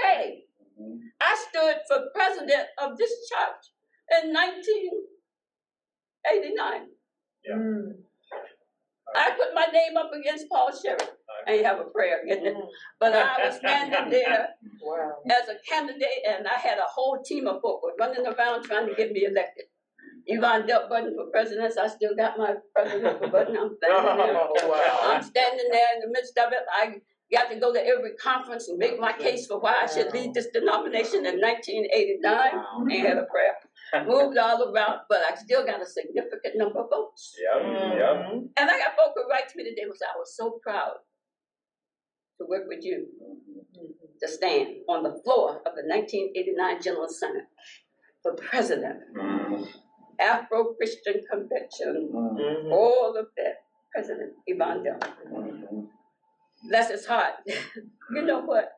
Hey, I stood for president of this church in 1989. I put my name up against Paul Sherry. I ain't have a prayer in it, mm. but I was standing there Wow. as a candidate, and I had a whole team of folk running around trying to get me elected. Yvonne Delk Button for president, I still got my president for Button. I'm standing there. Oh. I'm standing there in the midst of it. I got to go to every conference and make my case for why I should lead this denomination in 1989. Ain't had a prayer. Moved all around, but I still got a significant number of votes. Yep, yep. Mm-hmm. And I got folk who write to me today and say, I was so proud to work with you mm-hmm. to stand on the floor of the 1989 General Synod for president, mm-hmm. Afro Christian Convention, Mhm. all of that. President Yvonne Delk. Bless his heart. you know what?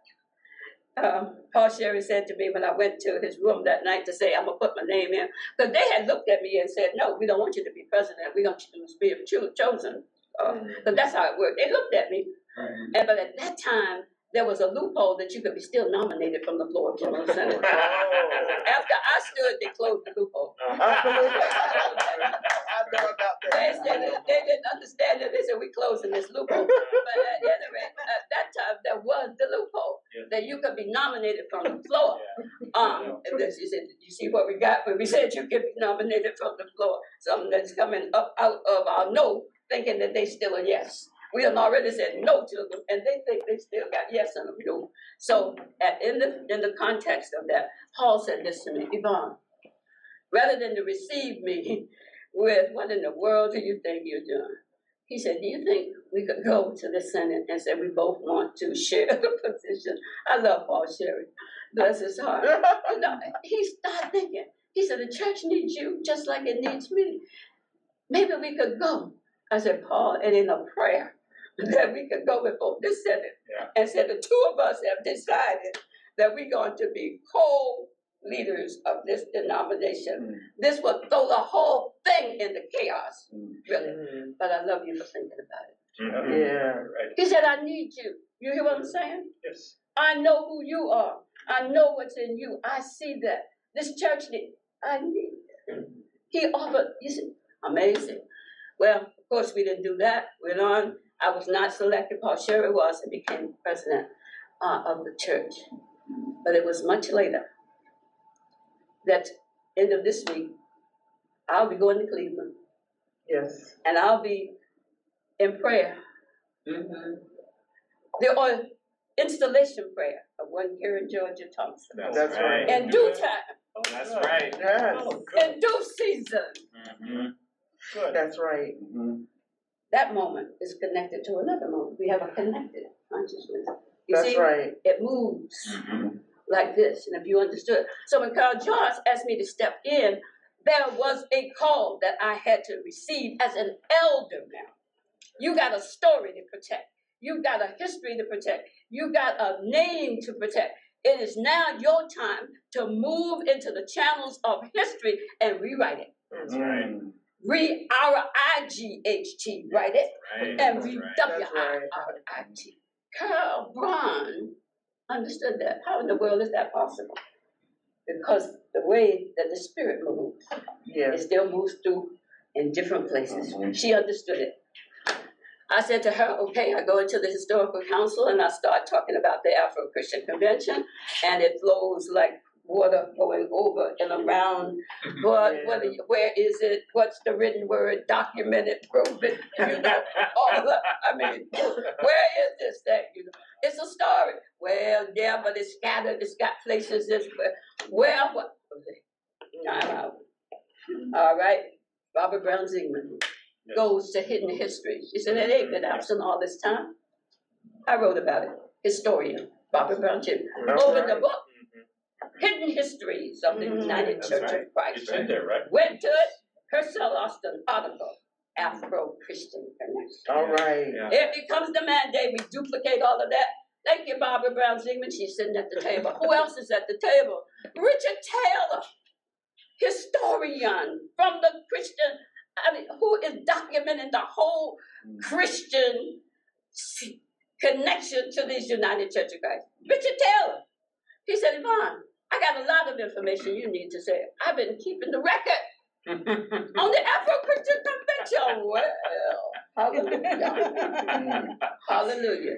Um, Paul Sherry said to me when I went to his room that night to say, I'm going to put my name in. Because they had looked at me and said, No, we don't want you to be president. We want you to be cho- chosen. Because that's how it worked. They looked at me. And but at that time, there was a loophole that you could be still nominated from the floor of General Assembly. After I stood, they closed the loophole. I know about They that. said that they didn't understand it. They said we're closing this loophole. But at any rate, at that time there was the loophole that you could be nominated from the floor. Um, and then she said, "You see what we got? When we said you could be nominated from the floor, something that's coming up out of our no, thinking that they still a yes." We have already said no to them, and they think they still got yes in them. No. So, at, in the in the context of that, Paul said this to me, Yvonne. Rather than to receive me with what in the world do you think you're doing? He said, Do you think we could go to the Synod and say we both want to share the position? I love Paul Sherry. bless his heart. He started thinking. He said, the church needs you just like it needs me. Maybe we could go. I said, Paul, it ain't a prayer that we could go before this Synod Yeah. and said the two of us have decided that we're going to be co-leaders of this denomination. Mm. This will throw the whole thing into chaos, mm. really. But I love you for thinking about it. Mm-hmm. Yeah. Right, He said, I need you. You hear what I'm mm. saying? yes. I know who you are. I know what's in you. I see that. This church need. I need. it. He offered. You see, amazing. Well, of course, we didn't do that. We went on. I was not selected. Paul Sherry was and became president uh, of the church. But it was much later that end of this week, I'll be going to Cleveland Yes. and I'll be in prayer. The or installation prayer of one here in Georgia Thompson. That's, That's right. right. In due time, Oh, That's good. right. Yes. Oh, good. in due season, Mm-hmm. Good. That's right. That moment is connected to another moment. We have a connected consciousness. You That's see, right. it moves Mhm. like this, and if you understood. So when Carl Jones asked me to step in, there was a call that I had to receive as an elder now. You got a story to protect. You got a history to protect. You got a name to protect. It is now your time to move into the channels of history and rewrite it. That's right. Re R I G H T, write it, Right. and That's re right. W That's I right. R I T. Carl Braun understood that. How in the world is that possible? Because the way that the spirit moves, it still moves through in different places. Mm-hmm. She understood it. I said to her, okay, I go into the historical council and I start talking about the Afro Christian Convention, and it flows like water going over and around. But what, are you- where is it? What's the written word? Documented, prove it. You know, all the, I mean, where is this thing? You know, it's a story. Well, yeah, but it's scattered. It's got places. This, well, what? Time out. All right, Robert Brown Zikmund goes to hidden history. She said, it ain't been absent all this time. I wrote about it. Historian, Robert Brown Zikmund. That's Over the right. book, Hidden Histories of the Mhm. United That's Church right. of Christ. It's in there, right? Went to it, Purcell Austin article, Afro-Christian Connection. All right. Yeah. It becomes the mandate, we duplicate all of that. Thank you, Barbara Brown Zikmund, she's sitting at the table. Who else is at the table? Richard Taylor, historian from the Christian, I mean, who is documenting the whole Christian connection to these United Church of Christ. Richard Taylor. He said, Yvonne, I got a lot of information you need to say. I've been keeping the record on the Afro-Christian Convention. Well, hallelujah. hallelujah.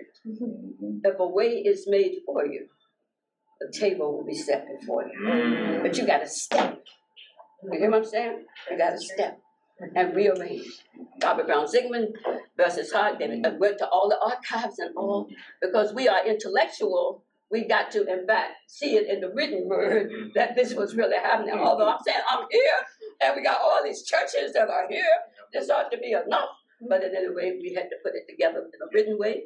If a way is made for you, the table will be set before you. Mm. But you gotta step. You hear what I'm saying? You gotta step and rearrange. Robert Brown Zikmund versus Hart, they went to all the archives and all, because we are intellectual, we got to, in fact, see it in the written word mm-hmm. that this was really happening. Mm-hmm. Although I'm saying I'm here, and we got all these churches that are here, this ought to be enough. But in any way, we had to put it together in a written way.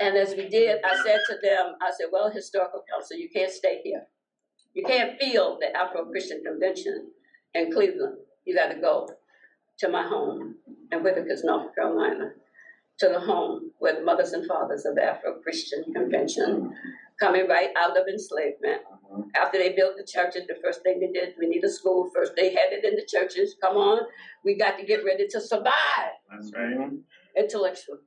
And as we did, I said to them, I said, well, historical council, you can't stay here. You can't feel the Afro-Christian Convention in Cleveland. You gotta go to my home in Whitaker, North Carolina, to the home where the mothers and fathers of the Afro-Christian Convention, coming right out of enslavement. Uh-huh. After they built the churches, the first thing they did, we need a school. First, they had it in the churches. Come on, we got to get ready to survive That's right. Mm-hmm. intellectual.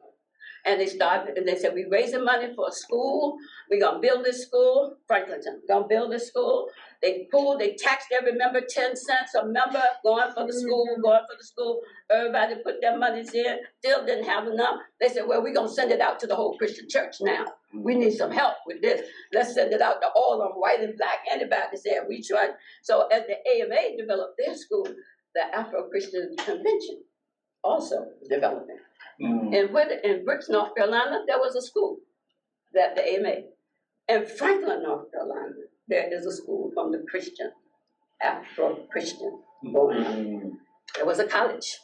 And they started, and they said, we raising money for a school, we're gonna build this school, Franklinton, gonna build this school. They pulled, they taxed every member ten cents a member, going for the school, mm-hmm. going for the school. Everybody put their monies in, still didn't have enough. They said, well, we're gonna send it out to the whole Christian church now. We need some help with this. Let's send it out to all of them, white and black, anybody said, we tried. So as the AMA developed their school, the Afro-Christian Convention also developing. Mm. In Whit- in Bricks, North Carolina, there was a school that the AMA. In Franklinton, North Carolina, there is a school from the Christian, Afro-Christian mm. movement. There was a college.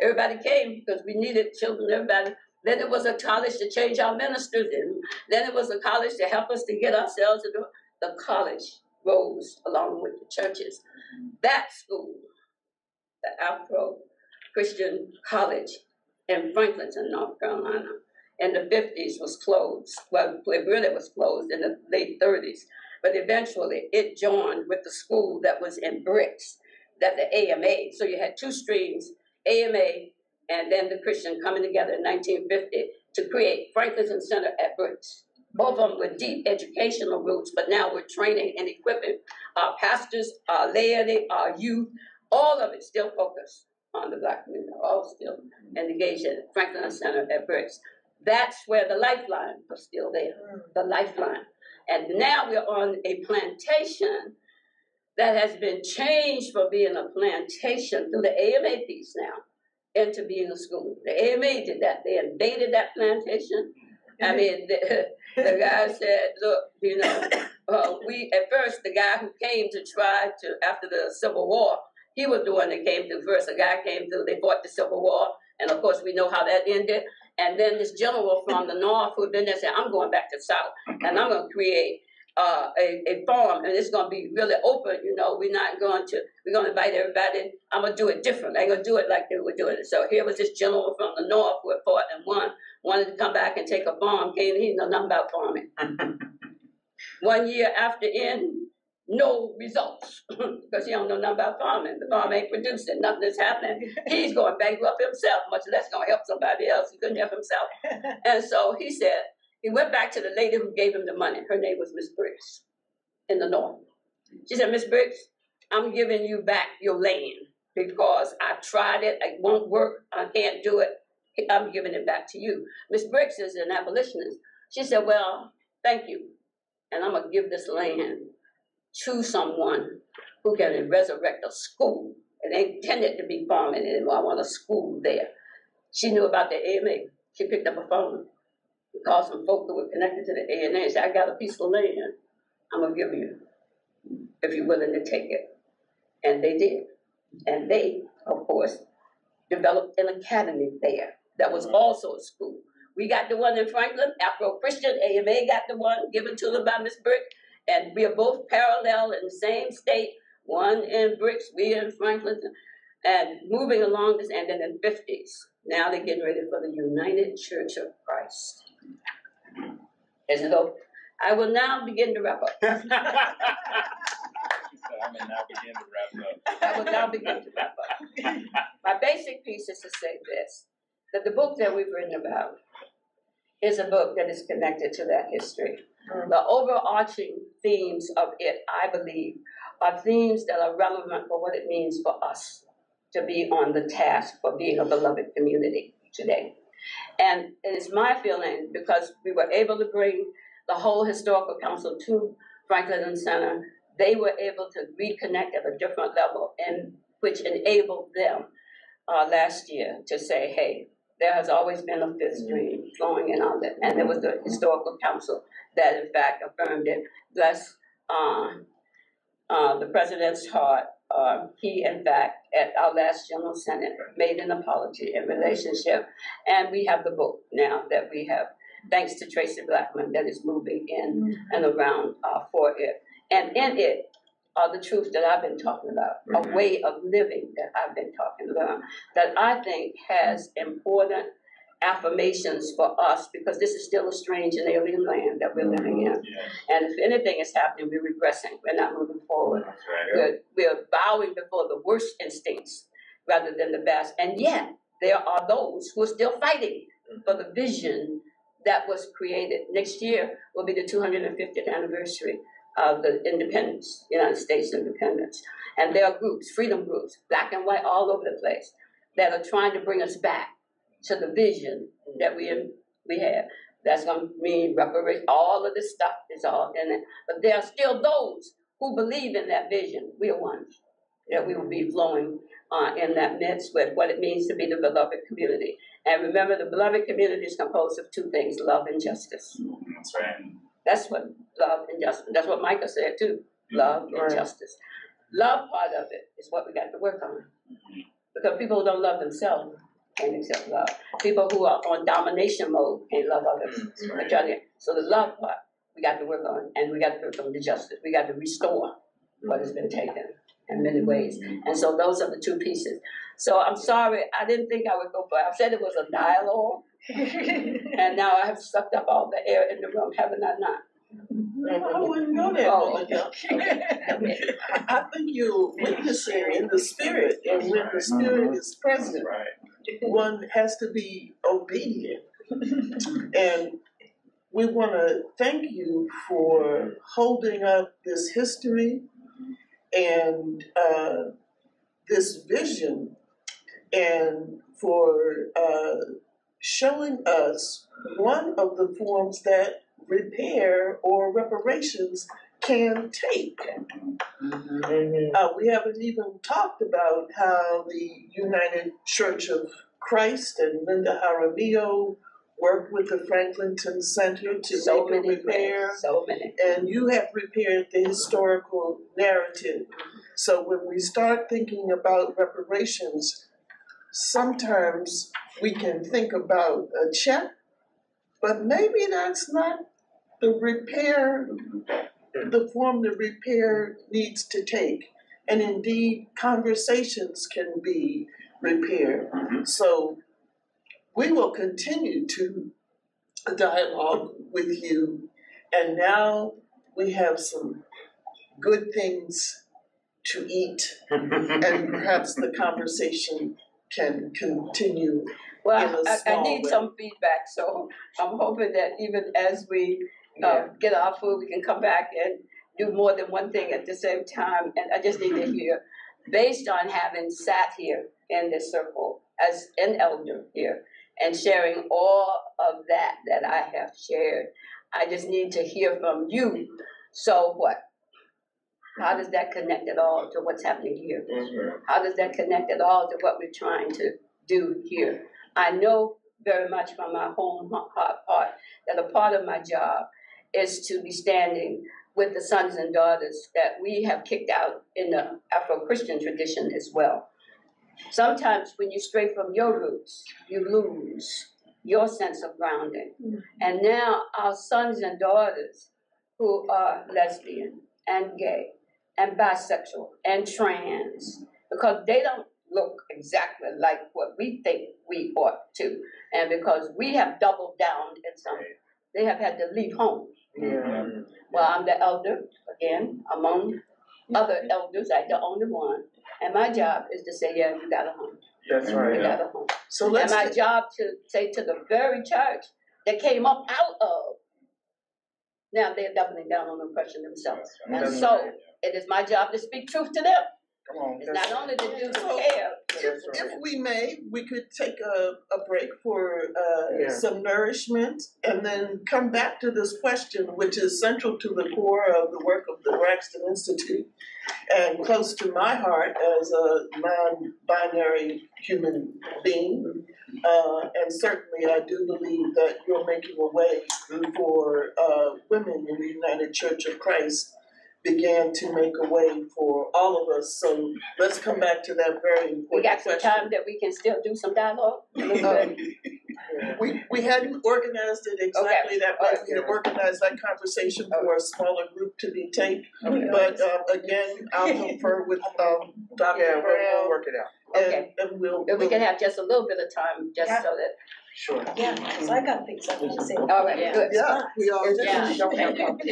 Everybody came because we needed children, everybody. Then it was a college to change our ministers in. Then it was a college to help us to get ourselves. into- the college rose along with the churches. Mm. That school, the Afro Christian College in Franklinton, North Carolina, in the fifties was closed. Well, it really was closed in the late thirties. But eventually it joined with the school that was in Bricks, that the AMA. So you had two streams, AMA and then the Christian coming together in 1950 to create Franklinton Center at Bricks. Both of them with deep educational roots, but now we're training and equipping our pastors, our laity, our youth, all of it still focused on the black community, all still and engaged in Franklinton Center at Bricks. That's where the lifeline was still there, the lifeline. And now we're on a plantation that has been changed from being a plantation through the AMA piece now into being a school. The AMA did that. They invaded that plantation. I mean, the, the guy said, look, you know, uh, we, at first, the guy who came to try to, after the Civil War, he was the one that came through first. A guy came through, they fought the Civil War, and of course, we know how that ended. And then this general from the North who had been there said, I'm going back to the South, and I'm going to create uh, a, a farm, and it's going to be really open. You know, we're not going to, we're going to invite everybody. I'm going to do it different. I ain't going to do it like they were doing it. So here was this general from the North who had fought and won, wanted to come back and take a farm, came, he didn't know nothing about farming. One year after in, no results because he don't know nothing about farming. The farm ain't producing, nothing is happening. He's going bankrupt himself, much less going to help somebody else. He couldn't help himself. And so he said, he went back to the lady who gave him the money. Her name was Miss Briggs in the north. She said, Miss Briggs, I'm giving you back your land because I tried it, it won't work, I can't do it. I'm giving it back to you. Miss Briggs is an abolitionist. She said, Well, thank you. And I'm going to give this land to someone who can resurrect a school. It ain't intended to be farming anymore. I want a school there. She knew about the AMA. She picked up a phone, and called some folk that were connected to the AMA and said, I got a piece of land I'm going to give you if you're willing to take it. And they did. And they, of course, developed an academy there that was mm-hmm. also a school. We got the one in Franklinton, Afro Christian, AMA got the one given to them by Miss Brick and we are both parallel in the same state, one in Bricks, we in Franklinton, and moving along this, and then in fifties. Now they're getting ready for the United Church of Christ. As though I will now begin to wrap up. I will now begin to wrap up. I will now begin to wrap up. My basic piece is to say this that the book that we've written about is a book that is connected to that history. The overarching themes of it, I believe, are themes that are relevant for what it means for us to be on the task for being a beloved community today. And it is my feeling because we were able to bring the whole historical council to Franklinton Center, they were able to reconnect at a different level, and which enabled them uh, last year to say, hey, there has always been a fifth stream flowing in on that. And it was the historical council that in fact affirmed it. Bless uh, uh, the president's heart. Uh, he, in fact, at our last General Synod, made an apology in relationship. And we have the book now that we have, thanks to Traci Blackmon, that is moving in and around uh, for it. And in it, are the truths that I've been talking about, a mm-hmm. way of living that I've been talking about, that I think has important affirmations for us because this is still a strange and alien land that we're living in. Mm-hmm. And if anything is happening, we're regressing. We're not moving forward. That's right. We're, we're bowing before the worst instincts rather than the best. And yet, there are those who are still fighting for the vision that was created. Next year will be the 250th anniversary of the independence, United States independence. And there are groups, freedom groups, black and white, all over the place, that are trying to bring us back to the vision that we we have. That's going to mean reparation. All of this stuff is all in it. But there are still those who believe in that vision. We are one. That we will be flowing uh, in that midst with what it means to be the beloved community. And remember, the beloved community is composed of two things love and justice. That's right. That's what love and justice. That's what Micah said too. Mm-hmm. Love and justice. Love part of it is what we got to work on. Because people who don't love themselves can't accept love. People who are on domination mode can't love others. Mm, I. So the love part. we got to work on, and we got to work on the justice, we got to restore what has been taken in many mm-hmm. ways. And so those are the two pieces. So I'm sorry, I didn't think I would go for, I said it was a dialogue, and now I have sucked up all the air in the room, haven't I not? No, I wouldn't go there, Oh. Monica. I I think you're witnessing in the spirit, and when the spirit is present, Right. one has to be obedient. And we wanna thank you for holding up this history and uh this vision and for uh showing us one of the forms that repair or reparations can take. Uh, we haven't even talked about how the United Church of Christ and Linda Jaramillo worked with the Franklinton Center to So make a repair. so many. And you have repaired the historical narrative. So when we start thinking about reparations, sometimes we can think about a check, but maybe that's not the repair, the form the repair needs to take. And indeed, conversations can be repaired. Mm-hmm. So we will continue to dialogue with you. And now we have some good things to eat, and perhaps the conversation can continue. in Well, a I, I small need way. some feedback, so I'm hoping that even as we uh, get our food, we can come back and do more than one thing at the same time. And I just need to hear, based on having sat here in this circle as an elder here and sharing all of that that I have shared, I just need to hear from you. So what? How does that connect at all to what's happening here? How does that connect at all to what we're trying to do here? I know very much from my home heart, heart that a part of my job is to be standing with the sons and daughters that we have kicked out in the Afro Christian tradition as well. Sometimes when you stray from your roots, you lose your sense of grounding. And now our sons and daughters who are lesbian and gay and bisexual and trans, because they don't look exactly like what we think we ought to, and because we have doubled down in some, they have had to leave home. Yeah. Mm-hmm. Well, I'm the elder, again, among other elders, I'm the only one, and my job is to say, yeah, you got a home, That's right. you right. got a home. So let's, and my job to say to the very church that came up out of, now they're doubling down on the oppression themselves. And so right. it is my job to speak truth to them. Come on. It's not only to do the So- care, if, if we may, we could take a, a break for uh, Yeah. some nourishment and then come back to this question, which is central to the core of the work of the Braxton Institute and close to my heart as a non-binary human being. Uh, and certainly, I do believe that you're making a way for uh, women in the United Church of Christ began to make a way for all of us. So let's come back to that very important we got some question. time that we can still do some dialogue. Elizabeth? We, we hadn't organized it exactly that way, we had Okay. organized that conversation for a smaller group to be taped. Okay. But, um, again, I'll confer with, um, Dr. Yeah, we'll, we'll Brown, work it out. and, Okay. and we'll. If we can have just a little bit of time, just Yeah. so that, Sure. Yeah, because I got things I want to say. all right, good. Yeah, we all. Yeah. Don't have